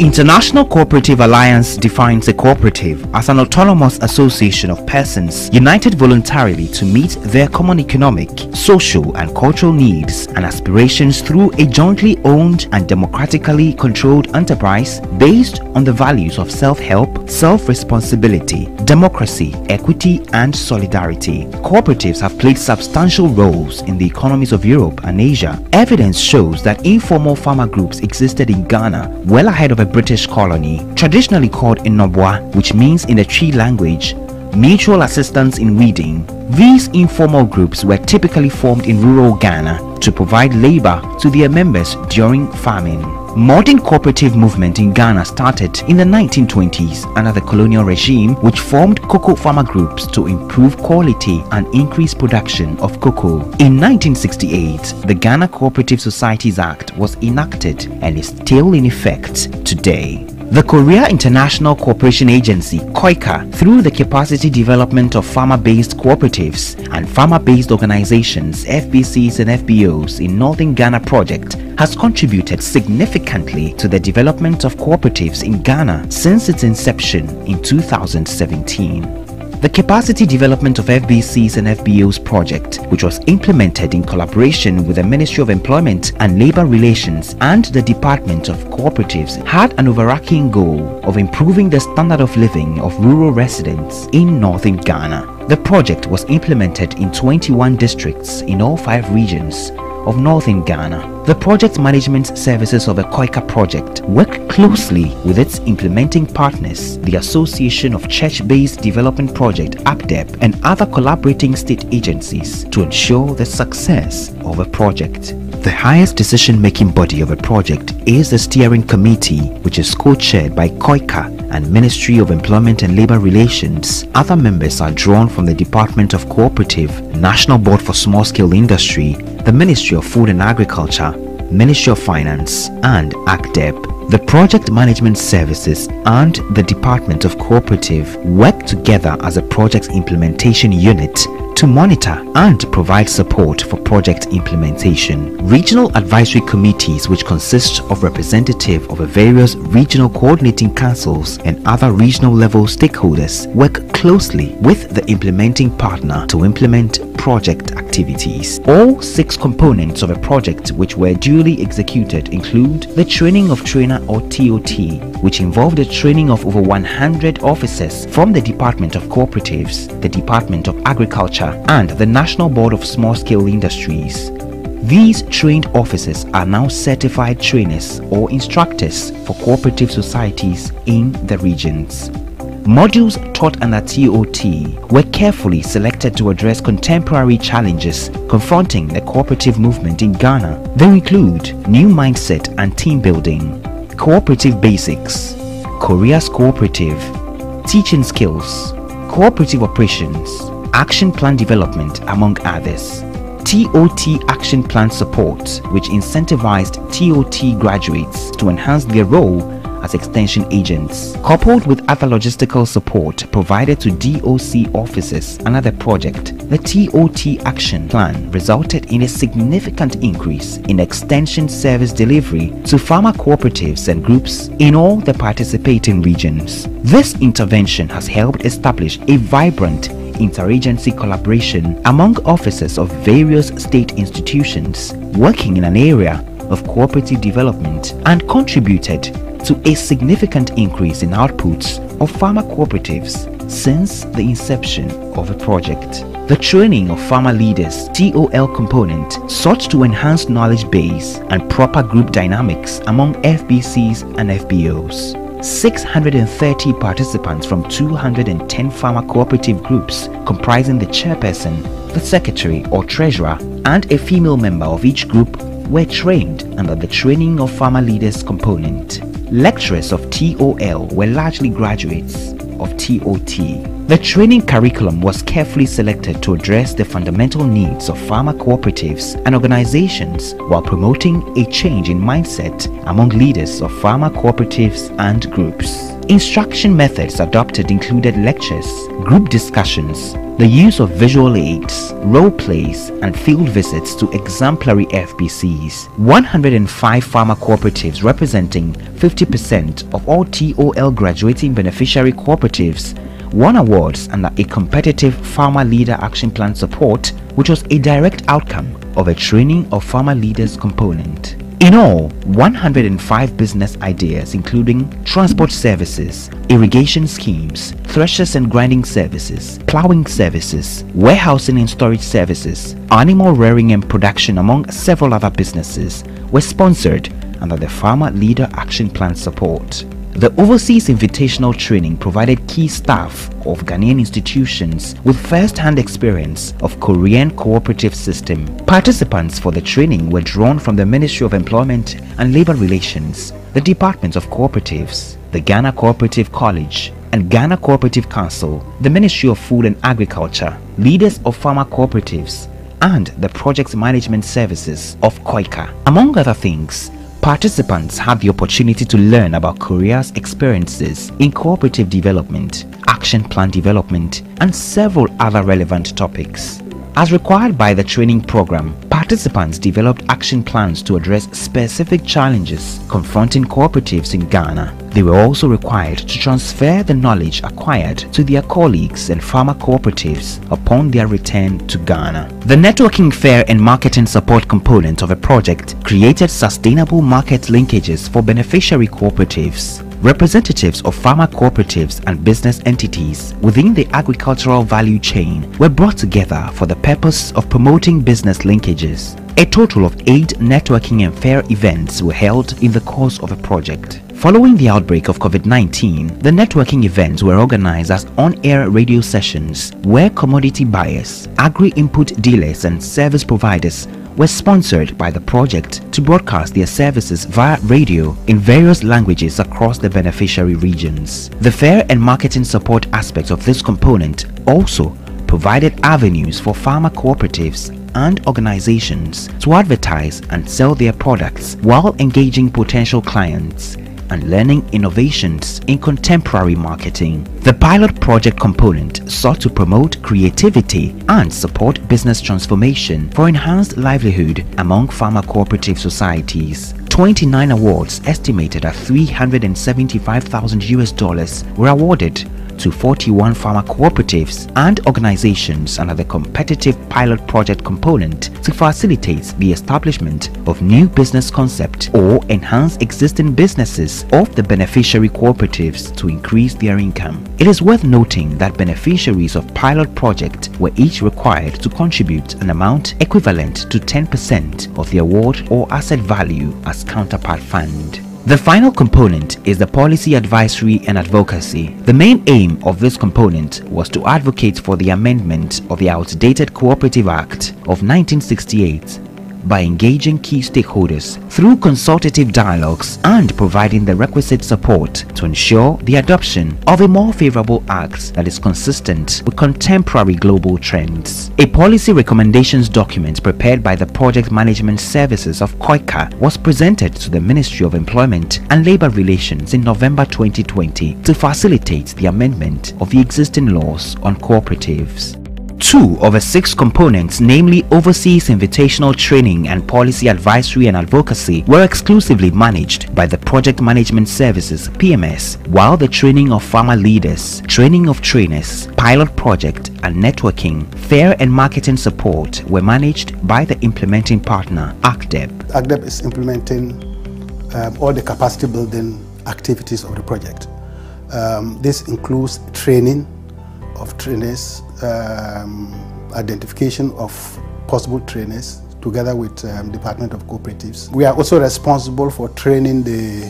International Cooperative Alliance defines a cooperative as an autonomous association of persons united voluntarily to meet their common economic, social and cultural needs and aspirations through a jointly owned and democratically controlled enterprise based on the values of self-help, self-responsibility, democracy, equity and solidarity. Cooperatives have played substantial roles in the economies of Europe and Asia. Evidence shows that informal farmer groups existed in Ghana well ahead of a British colony, traditionally called Nnoboa, which means in the Twi language, mutual assistance in weeding. These informal groups were typically formed in rural Ghana to provide labor to their members during famine. Modern cooperative movement in Ghana started in the 1920s under the colonial regime which formed cocoa farmer groups to improve quality and increase production of cocoa. In 1968, the Ghana Cooperative Societies Act was enacted and is still in effect today. The Korea International Cooperation Agency KOICA through the capacity development of farmer-based cooperatives and farmer-based organizations FBCs and FBOs in Northern Ghana project has contributed significantly to the development of cooperatives in Ghana since its inception in 2017. The Capacity Development of FBCs and FBOs project, which was implemented in collaboration with the Ministry of Employment and Labor Relations and the Department of Cooperatives, had an overarching goal of improving the standard of living of rural residents in northern Ghana. The project was implemented in 21 districts in all five regions of northern Ghana. The project management services of the KOICA project work closely with its implementing partners, the Association of Church-Based Development Project ACDEP and other collaborating state agencies to ensure the success of a project. The highest decision-making body of a project is the steering committee which is co-chaired by KOICA and Ministry of Employment and Labor Relations. Other members are drawn from the Department of Cooperative, National Board for Small-Scale Industry, the Ministry of Food and Agriculture, Ministry of Finance and ACDEP. The Project Management Services and the Department of Cooperative work together as a project implementation unit to monitor and provide support for project implementation. Regional advisory committees which consist of representatives of various regional coordinating councils and other regional level stakeholders work closely with the implementing partner to implement project activities. All six components of a project which were duly executed include the training of trainer or TOT, which involved the training of over 100 officers from the Department of Cooperatives, the Department of Agriculture, and the National Board of Small Scale Industries. These trained officers are now certified trainers or instructors for cooperative societies in the regions. Modules taught under TOT were carefully selected to address contemporary challenges confronting the cooperative movement in Ghana. They include new mindset and team building, cooperative basics, Korea's cooperative, teaching skills, cooperative operations, action plan development, among others. TOT Action Plan Support, which incentivized TOT graduates to enhance their role as extension agents, coupled with other logistical support provided to DOC officers under the project, the TOT Action Plan resulted in a significant increase in extension service delivery to farmer cooperatives and groups in all the participating regions. This intervention has helped establish a vibrant interagency collaboration among officers of various state institutions working in an area of cooperative development and contributed to a significant increase in outputs of farmer cooperatives since the inception of the project. The training of farmer leaders TOL component sought to enhance knowledge base and proper group dynamics among FBCs and FBOs. 630 participants from 210 farmer cooperative groups comprising the chairperson, the secretary or treasurer and a female member of each group were trained under the Training of Farmer Leaders component. Lecturers of TOL were largely graduates of TOT. The training curriculum was carefully selected to address the fundamental needs of farmer cooperatives and organizations while promoting a change in mindset among leaders of farmer cooperatives and groups. Instruction methods adopted included lectures, group discussions, the use of visual aids, role plays, and field visits to exemplary FBCs. 105 farmer cooperatives representing 50% of all TOL graduating beneficiary cooperatives won awards under a competitive Farmer Leader Action Plan support, which was a direct outcome of a training of farmer leaders component. In all, 105 business ideas including transport services, irrigation schemes, threshers and grinding services, plowing services, warehousing and storage services, animal rearing and production among several other businesses were sponsored under the Farmer Leader Action Plan support. The Overseas Invitational Training provided key staff of Ghanaian institutions with first-hand experience of Korean cooperative system. Participants for the training were drawn from the Ministry of Employment and Labor Relations, the Department of Cooperatives, the Ghana Cooperative College, and Ghana Cooperative Council, the Ministry of Food and Agriculture, leaders of farmer cooperatives, and the Project Management Services of KOICA. Among other things, Participants have the opportunity to learn about Korea's experiences in cooperative development, action plan development, and several other relevant topics. As required by the training program, participants developed action plans to address specific challenges confronting cooperatives in Ghana. They were also required to transfer the knowledge acquired to their colleagues and farmer cooperatives upon their return to Ghana. The networking fair and marketing support component of a project created sustainable market linkages for beneficiary cooperatives. Representatives of farmer cooperatives and business entities within the agricultural value chain were brought together for the purpose of promoting business linkages. A total of eight networking and fair events were held in the course of the project. Following the outbreak of COVID-19, the networking events were organized as on-air radio sessions where commodity buyers, agri-input dealers and service providers were sponsored by the project to broadcast their services via radio in various languages across the beneficiary regions. The fair and marketing support aspects of this component also provided avenues for farmer cooperatives and organizations to advertise and sell their products while engaging potential clients and learning innovations in contemporary marketing. The pilot project component sought to promote creativity and support business transformation for enhanced livelihood among farmer cooperative societies. 29 awards estimated at 375,000 US dollars were awarded to 41 farmer cooperatives and organizations under the competitive pilot project component to facilitate the establishment of new business concept or enhance existing businesses of the beneficiary cooperatives to increase their income. It is worth noting that beneficiaries of pilot project were each required to contribute an amount equivalent to 10% of the award or asset value as counterpart fund. The final component is the policy advisory and advocacy. The main aim of this component was to advocate for the amendment of the outdated Cooperative Act of 1968 by engaging key stakeholders through consultative dialogues and providing the requisite support to ensure the adoption of a more favorable act that is consistent with contemporary global trends. A policy recommendations document prepared by the Project Management Services of KOICA was presented to the Ministry of Employment and Labor Relations in November 2020 to facilitate the amendment of the existing laws on cooperatives. Two of the six components, namely Overseas Invitational Training and Policy Advisory and Advocacy, were exclusively managed by the Project Management Services PMS, while the training of farmer leaders, training of trainers, pilot project, and networking, fair and marketing support were managed by the implementing partner, ACDEP. ACDEP is implementing um, all the capacity building activities of the project. Um, this includes training of trainers, um, identification of possible trainers together with um, Department of Cooperatives. We are also responsible for training the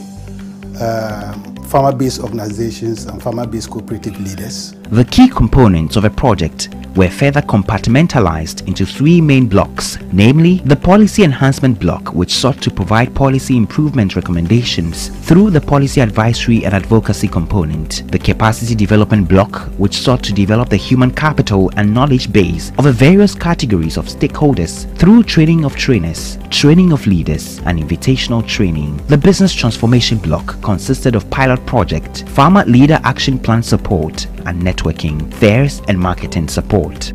um, farmer-based organizations and farmer-based cooperative leaders. The key components of a project were further compartmentalized into three main blocks, namely the Policy Enhancement Block, which sought to provide policy improvement recommendations through the Policy Advisory and Advocacy component, the Capacity Development Block, which sought to develop the human capital and knowledge base of the various categories of stakeholders through training of trainers, training of leaders, and invitational training. The Business Transformation Block consisted of pilot project, farmer leader action plan support, and networking, fairs, and marketing support.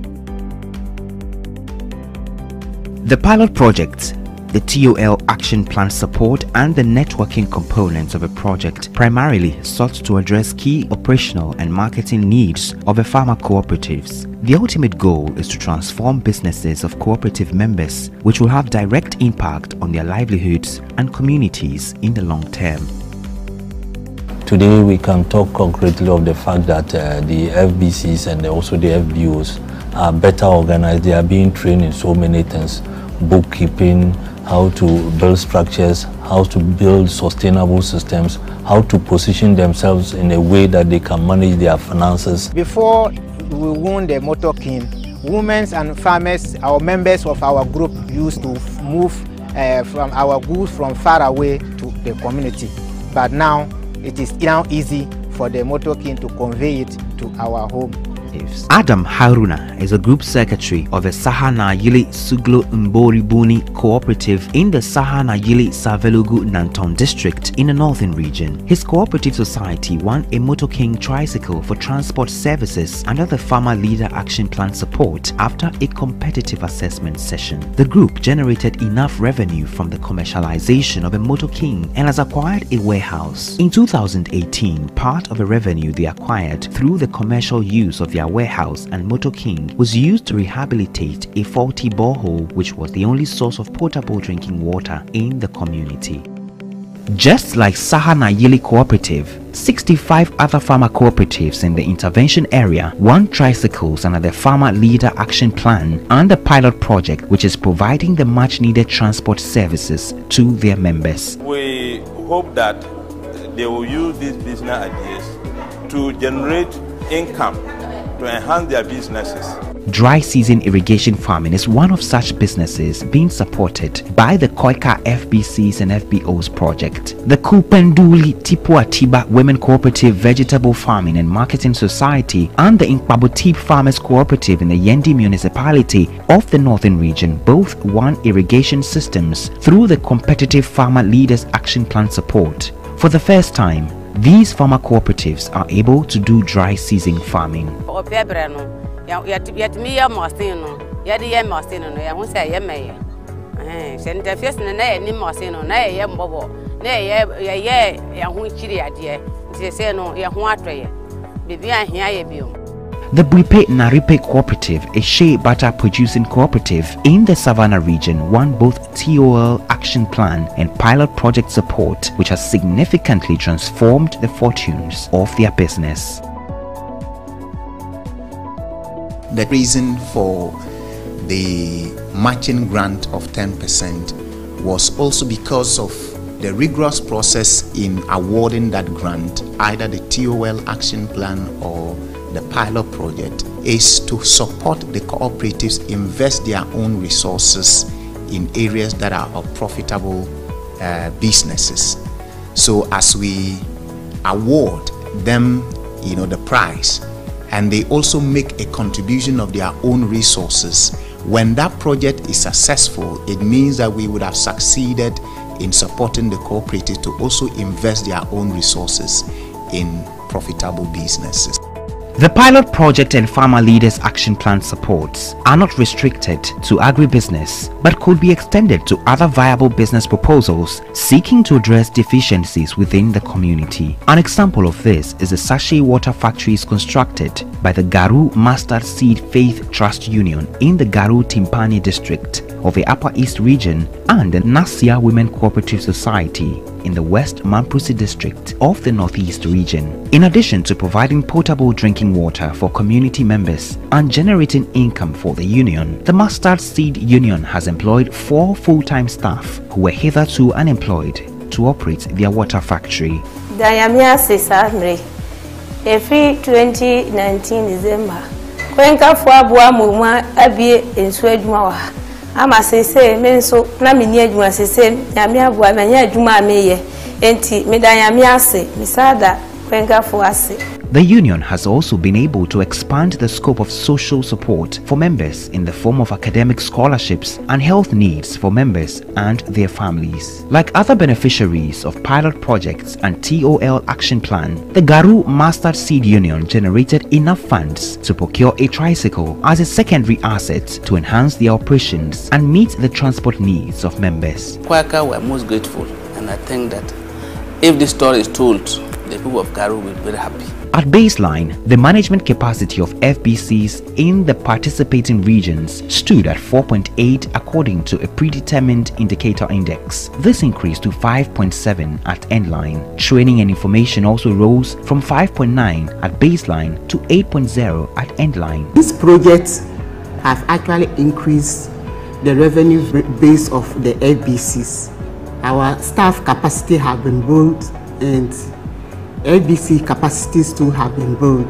The pilot projects, the TOL action plan support, and the networking components of a project primarily sought to address key operational and marketing needs of the farmer cooperatives. The ultimate goal is to transform businesses of cooperative members, which will have direct impact on their livelihoods and communities in the long term. Today we can talk concretely of the fact that uh, the FBCs and also the FBOs are better organized. They are being trained in so many things, bookkeeping, how to build structures, how to build sustainable systems, how to position themselves in a way that they can manage their finances. Before we won the Motor King, women and farmers, our members of our group used to move uh, from our goods from far away to the community. But now it is now easy for the motor king to convey it to our home. Adam Haruna is a group secretary of the Sahana Yili Suglo Mbori Buni cooperative in the Sahana Yili Savelugu Nanton district in the northern region. His cooperative society won a Motor King tricycle for transport services under the Farmer Leader Action Plan support after a competitive assessment session. The group generated enough revenue from the commercialization of a Motor King and has acquired a warehouse. In 2018, part of the revenue they acquired through the commercial use of their warehouse and Motor King was used to rehabilitate a faulty borehole which was the only source of potable drinking water in the community. Just like Sahana Yili Cooperative, 65 other farmer cooperatives in the intervention area won tricycles under the Farmer Leader Action Plan and the pilot project which is providing the much needed transport services to their members. We hope that they will use these business ideas to generate income to enhance their businesses. Dry season irrigation farming is one of such businesses being supported by the KOICA FBCs and FBOs project. The Kupenduli Tipuatiba Women Cooperative Vegetable Farming and Marketing Society and the Inkpabutip Farmers Cooperative in the Yendi municipality of the northern region both won irrigation systems through the Competitive Farmer Leaders Action Plan support. For the first time, these farmer cooperatives are able to do dry season farming. The Bripe Naripe Cooperative, a shea butter producing cooperative in the Savannah region, won both TOL action plan and pilot project support, which has significantly transformed the fortunes of their business. The reason for the matching grant of 10% was also because of the rigorous process in awarding that grant, either the TOL action plan or the pilot project, is to support the cooperatives invest their own resources in areas that are of profitable uh, businesses. So as we award them, you know, the prize, and they also make a contribution of their own resources. When that project is successful, it means that we would have succeeded in supporting the cooperative to also invest their own resources in profitable businesses. The pilot project and farmer leaders action plan supports are not restricted to agribusiness but could be extended to other viable business proposals seeking to address deficiencies within the community. An example of this is the sachet water factories constructed by the Garu Mustard Seed Faith Trust Union in the Garu Tempane district of the Upper East region and the Nasia Women Cooperative Society in the West Mamprusi district of the Northeast region. In addition to providing potable drinking water for community members and generating income for the union, the Mustard Seed Union has employed four full-time staff who were hitherto unemployed to operate their water factory. Dayamia Sesamre, every 2019 December, kwenka fo aboa mu abie nsu adwuma wa ama sese me nso na menni adwuma sese nyame aboa manya adwuma a meyɛ enti meda nyame ase mesada kwenkafo ase The union has also been able to expand the scope of social support for members in the form of academic scholarships and health needs for members and their families. Like other beneficiaries of pilot projects and TOL action plan, the Garu Mustard Seed Union generated enough funds to procure a tricycle as a secondary asset to enhance their operations and meet the transport needs of members. KOICA were most grateful and I think that if this story is told, the people of Garu will be very happy. At baseline, the management capacity of FBCs in the participating regions stood at 4.8 according to a predetermined indicator index. This increased to 5.7 at endline. Training and information also rose from 5.9 at baseline to 8.0 at endline. These projects have actually increased the revenue base of the FBCs. Our staff capacity have been built and ABC capacities too have been built.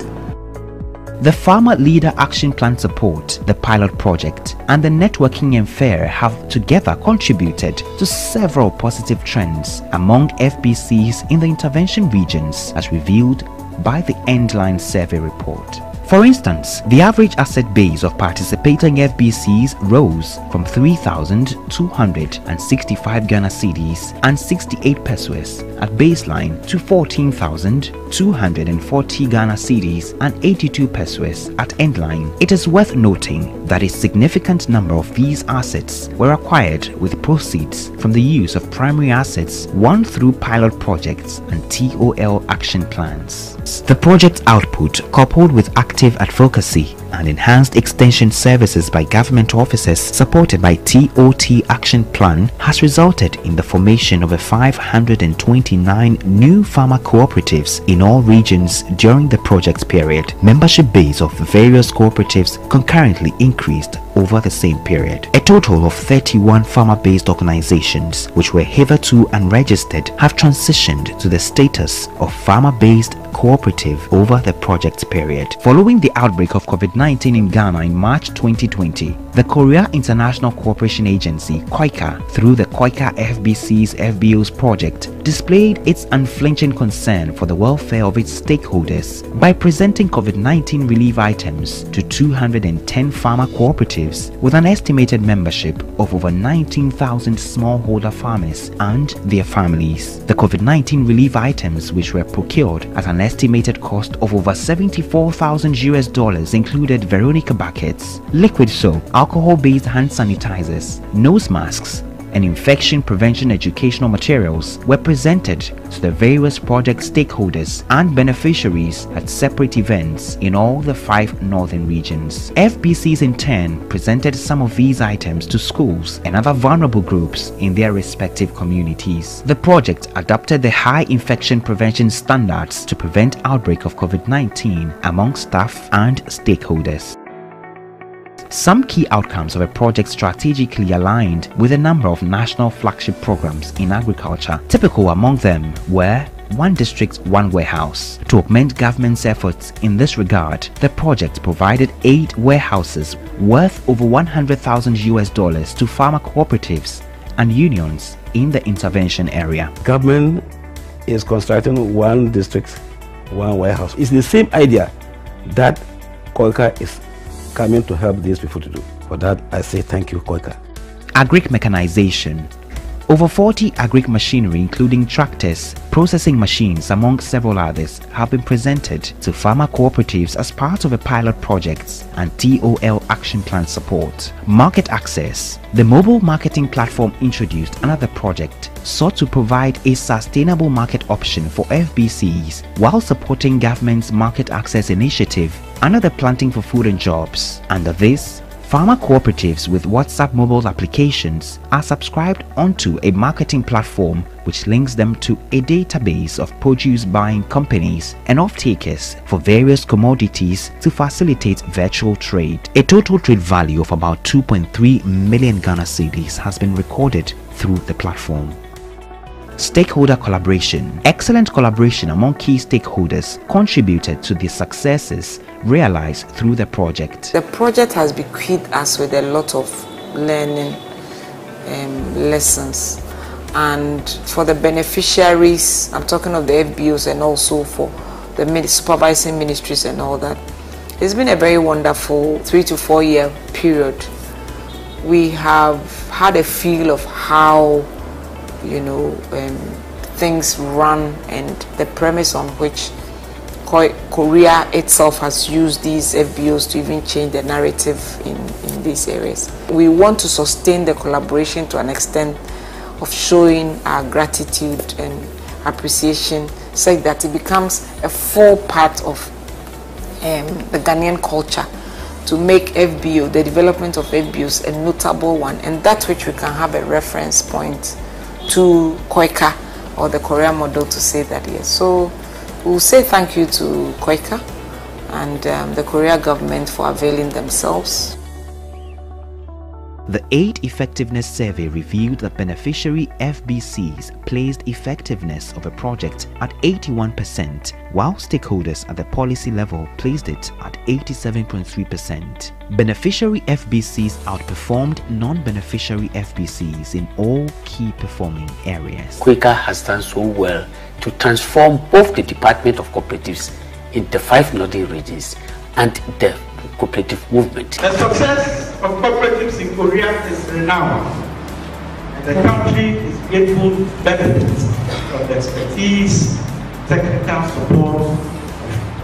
The Farmer Leader Action Plan support, the pilot project, and the networking and fair have together contributed to several positive trends among FBCs in the intervention regions as revealed by the Endline Survey Report. For instance, the average asset base of participating FBCs rose from 3,265 Ghana cedis and 68 pesewas at baseline to 14,240 Ghana cedis and 82 pesewas at endline. It is worth noting that a significant number of these assets were acquired with proceeds from the use of primary assets won through pilot projects and TOL action plans. The project output, coupled with active advocacy and enhanced extension services by government officers supported by TOT Action Plan, has resulted in the formation of a 529 new farmer cooperatives in all regions during the project period. Membership base of various cooperatives concurrently increased increased over the same period. A total of 31 farmer-based organizations, which were hitherto unregistered, have transitioned to the status of farmer-based cooperative over the project period. Following the outbreak of COVID-19 in Ghana in March 2020, the Korea International Cooperation Agency, KOICA, through the KOICA FBC's FBO's project, displayed its unflinching concern for the welfare of its stakeholders by presenting COVID-19 relief items to 210 farmer cooperatives with an estimated membership of over 19,000 smallholder farmers and their families. The COVID-19 relief items which were procured at an estimated cost of over 74,000 US dollars included Veronica buckets, liquid soap, alcohol-based hand sanitizers, nose masks, and infection prevention educational materials were presented to the various project stakeholders and beneficiaries at separate events in all the five northern regions. FBCs in turn presented some of these items to schools and other vulnerable groups in their respective communities. The project adopted the high infection prevention standards to prevent outbreak of COVID-19 among staff and stakeholders. Some key outcomes of a project strategically aligned with a number of national flagship programs in agriculture. Typical among them were one district, one warehouse. To augment government's efforts in this regard, the project provided eight warehouses worth over 100,000 US dollars to farmer cooperatives and unions in the intervention area. Government is constructing one district, one warehouse. It's the same idea that KOICA is coming to help these people to do. For that, I say thank you, KOICA. Agric mechanization over 40 agric machinery including tractors, processing machines among several others have been presented to farmer cooperatives as part of a pilot project and TOL action plan support. Market access. The mobile marketing platform introduced another project sought to provide a sustainable market option for FBCs while supporting government's market access initiative under the Planting for Food and Jobs. Under this, Farmer cooperatives with WhatsApp mobile applications are subscribed onto a marketing platform which links them to a database of produce buying companies and off-takers for various commodities to facilitate virtual trade. A total trade value of about 2.3 million Ghana cedis has been recorded through the platform. Stakeholder collaboration. Excellent collaboration among key stakeholders contributed to the successes realized through the project. The project has bequeathed us with a lot of learning um, lessons. And for the beneficiaries, I'm talking of the FBOs and also for the supervising ministries and all that, it's been a very wonderful three to four year period. We have had a feel of how you know, um, things run and the premise on which Korea itself has used these FBOs to even change the narrative in, in these areas. We want to sustain the collaboration to an extent of showing our gratitude and appreciation such that it becomes a full part of um, the Ghanaian culture to make FBO, the development of FBOs, a notable one and that which we can have a reference point to KOICA or the Korea model to say that yes. So we'll say thank you to KOICA and um, the Korea government for availing themselves. The aid effectiveness survey revealed that beneficiary FBCs placed effectiveness of a project at 81%, while stakeholders at the policy level placed it at 87.3%. Beneficiary FBCs outperformed non-beneficiary FBCs in all key performing areas. KOICA has done so well to transform both the Department of Cooperatives in the five northern regions and the cooperative movement. The success of cooperatives in Korea is renowned, and the country is grateful to benefit from the expertise, technical support of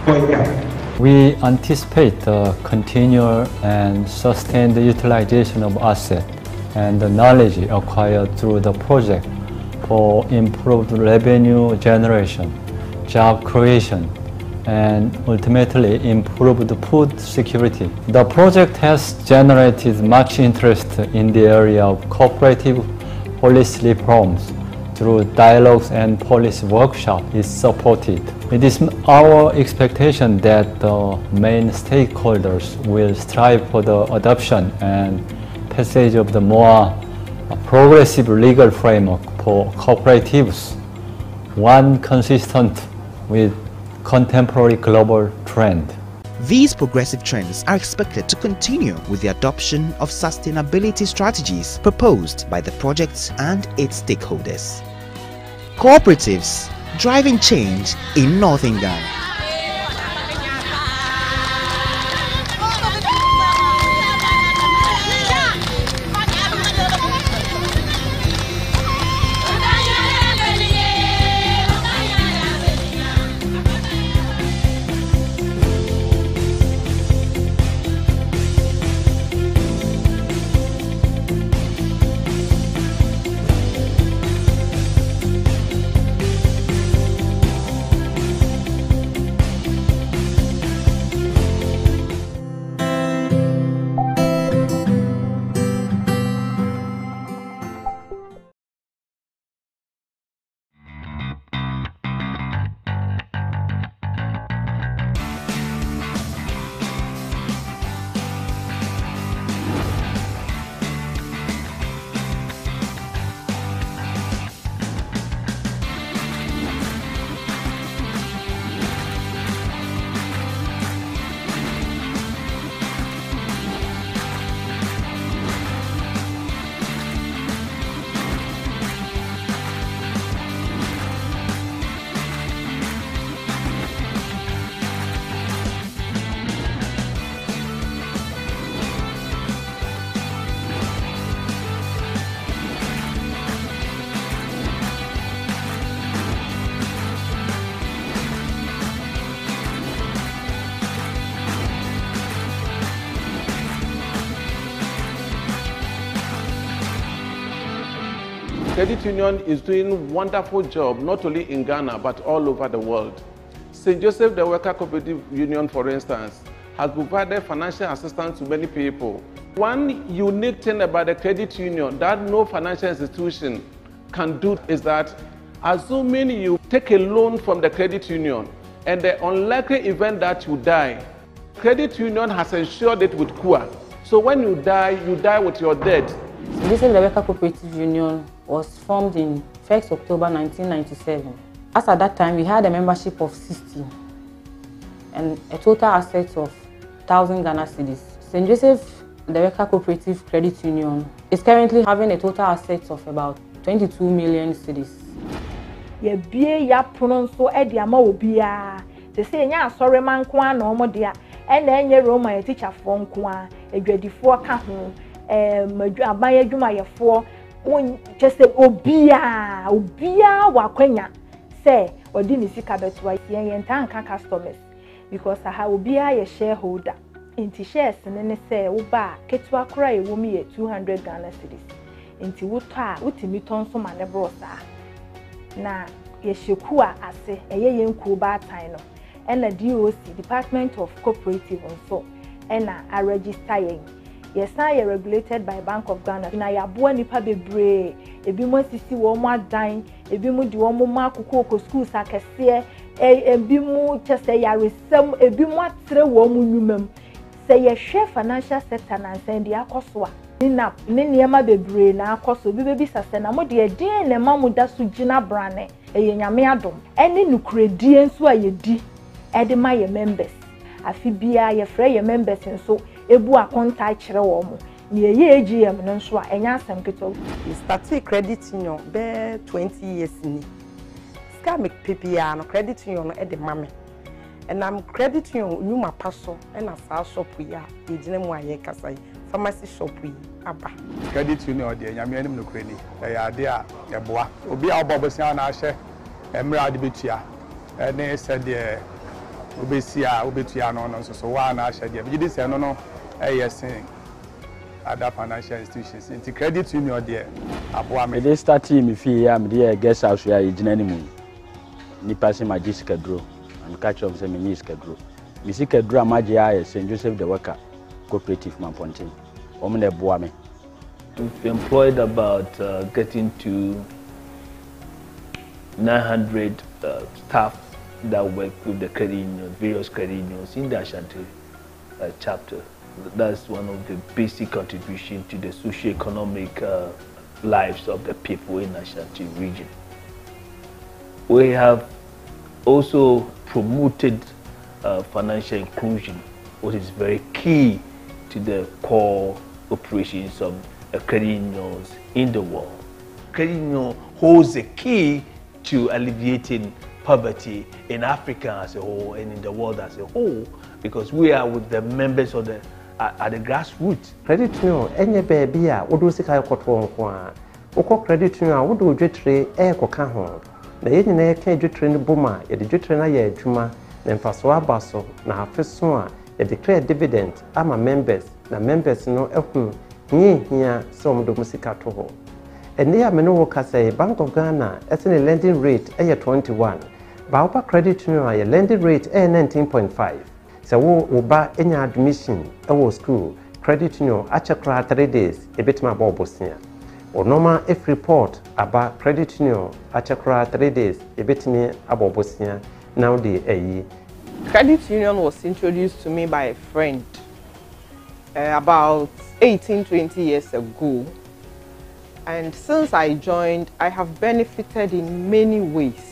KOICA. We anticipate the continual and sustained utilization of assets and the knowledge acquired through the project for improved revenue generation, job creation, and ultimately improved food security. The project has generated much interest in the area of cooperative policy reforms through dialogues and policy workshop is supported. It is our expectation that the main stakeholders will strive for the adoption and passage of the more progressive legal framework for cooperatives, one consistent with contemporary global trend. These progressive trends are expected to continue with the adoption of sustainability strategies proposed by the project and its stakeholders. Cooperatives driving change in Northern Ghana. Credit union is doing wonderful job, not only in Ghana, but all over the world. St. Joseph the Worker Cooperative Union, for instance, has provided financial assistance to many people. One unique thing about the credit union that no financial institution can do is that assuming you take a loan from the credit union and the unlikely event that you die, credit union has ensured it with KUA. So when you die, you die with your debt. Is the Worker Cooperative Union was formed in 1st October 1997. As at that time, we had a membership of 60 and a total assets of 1,000 Ghana cedis. St. Joseph, Worker Cooperative Credit Union, is currently having a total assets of about 22 million cedis. yɛbie yɛapono nso de ama obiara te sɛ ɛnyɛ asɔrema nko a na ɔmo dea ɛna ɛnyɛ roma yɛ tikyafoɔ nko a adwadifoɔ ka ho ɛɛm aban adwumayɛfoɔ kyɛ sɛ obiara obiara wɔ sɛ ɔde ne sika bɛto a yɛn yɛn customers. Because aha obiara yɛ shareholder. Nti shares no ne sɛ woba a ketewa koraa a ɛwɔ mu yɛ two hundred ghana cedis. Nti wotɔ a wotumi tɔ nso ma ne borɔ saa na yɛhyɛ kuo a ase ɛyɛ yɛn kuo baatan no. Ɛna doc department of cooperative nso ɛna aregister yɛn yɛsan yɛ regulated by bank of ghana. Na yɛaboa nipa bebree. Ebi mo asisi wɔn adan. Ebi mo de wɔn mo akoko okɔ schools akɛseɛ ebi mo kyɛ sɛ yaresɛm ebi mo atere wɔn nnwuma mu sɛ yɛhwɛ financial sector nansan deɛ akɔ so a ne na ne nneɛma bebree na akɔ so obi bɛbisa sɛ na mo deɛ den na ɛma mo da so gyina brane. Ɛyɛ nyame adom. Ɛne nukuredie nso a yɛdi ɛde ma yɛ members. Afi biara yɛfrɛ yɛ members nso ebu akonta kyerɛ wɔn mo nea ɛyɛ agm no nso a ɛnyɛ asɛm ketewa. started credit union bɛɛ twenty years ni. Sika mi pepea no credit union no ɛde ma mi ɛnam credit union nnwuma pa so ɛna saa shop yi a yɛgyina mu a yɛkasa yi. Pharmacy shop yi aba. credit union deɛ nyame anim nokura ni. Ɛyɛ ade a yɛboa. Obi a wɔbɔ bosia na ahyɛ mmerɛ a wode bɛtua ɛne sɛdeɛ wobɛsi a wobɛtua no no nso so woa na ahyɛ deɛ. Megye di sɛ no no ɛyɛ sen other financial institutions nti credit union deɛ aboa me mede startee me fie a mede yɛ guest house a yɛgyina no mu yi nnipa sɛ magye sikaduro meka kyerɛ m sɛ menye sikaduro me sikaduro a magye a yɛ st joseph the worker cooperative mampɔnten wɔm na ɛboa me We've employed about uh, getting to 900 uh, staff that work with the credit unions, various credit unions in the Ashanti uh, chapter. That's one of the basic contribution to the socio-economic uh, lives of the people in Ashanti region. We have also promoted uh, financial inclusion, which is very key to the core operations of credit unions in the world. Credit union holds the key to alleviating poverty in Africa as a whole and in the world as a whole because we are with the members of the at, the grassroots. credit union ɛnyɛ baabi a wode sika ɛkɔtoɔ nko a wokɔ credit union a wode odwetire ɛɛkɔka ho na yɛn nyinaa yɛka dwetire no bom a yɛde dwetire no ayɛ adwuma na mfasoɔ aba so na afe so a yɛde clear dividend ama members na members no ɛhu hia hia sɛ ɔmode mu sika to hɔ ɛnne bank of ghana ɛsɛ ne lending rate ɛyɛ 21 bawoba credit union a lending rate ɛyɛ 19.5 sɛ wo wo ba anya admission ɛwɔ school credit union akyɛ koraa 3 days ɛbɛtumi abɔ ɔbosea ɔnɔma if report aba credit union akyɛ koraa 3 days ɛbɛtumi abɔ ɔbosea na wode ayi Credit union was introduced to me by a friend uh, about 18, 20 years ago. And since I joined, I have benefited in many ways.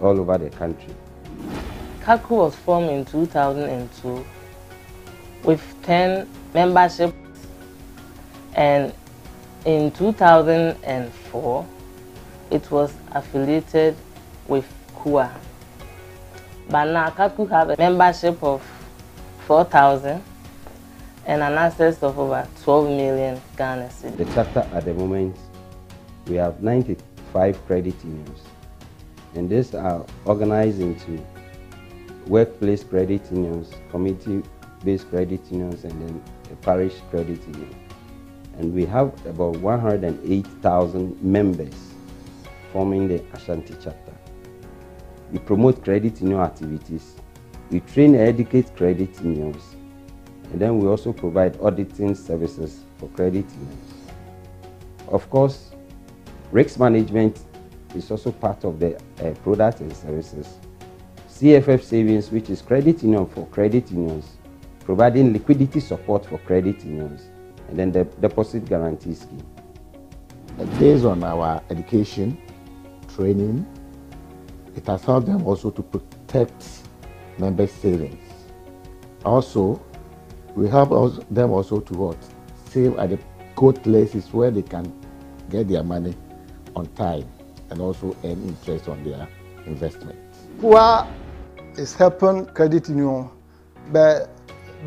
all over the country. CACU was formed in 2002 with 10 memberships and in 2004 it was affiliated with KUA. But now CACU have a membership of 4,000 and an assets of over 12 million Ghana cedis. The chapter at the moment, we have 95 credit unions. And these are organized into workplace credit unions, community-based credit unions, and then a parish credit union. And we have about 108,000 members forming the Ashanti chapter. We promote credit union activities. We train and educate credit unions. And then we also provide auditing services for credit unions. Of course, risk management is also part of the uh, products and services. CFF Savings, which is credit union for credit unions, providing liquidity support for credit unions, and then the deposit guarantee scheme. Based on our education, training, it has helped them also to protect member savings. Also, we help them also to what? Save at the good places where they can get their money on time and also earn interest on their investment. KUA is helping credit union by,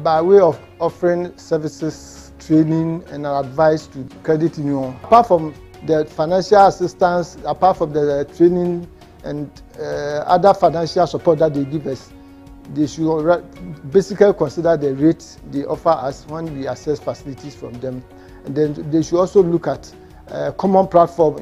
by way of offering services, training and advice to credit union. Apart from the financial assistance, apart from the training and uh, other financial support that they give us, they should basically consider the rate they offer us when we access facilities from them. And then they should also look at a common platform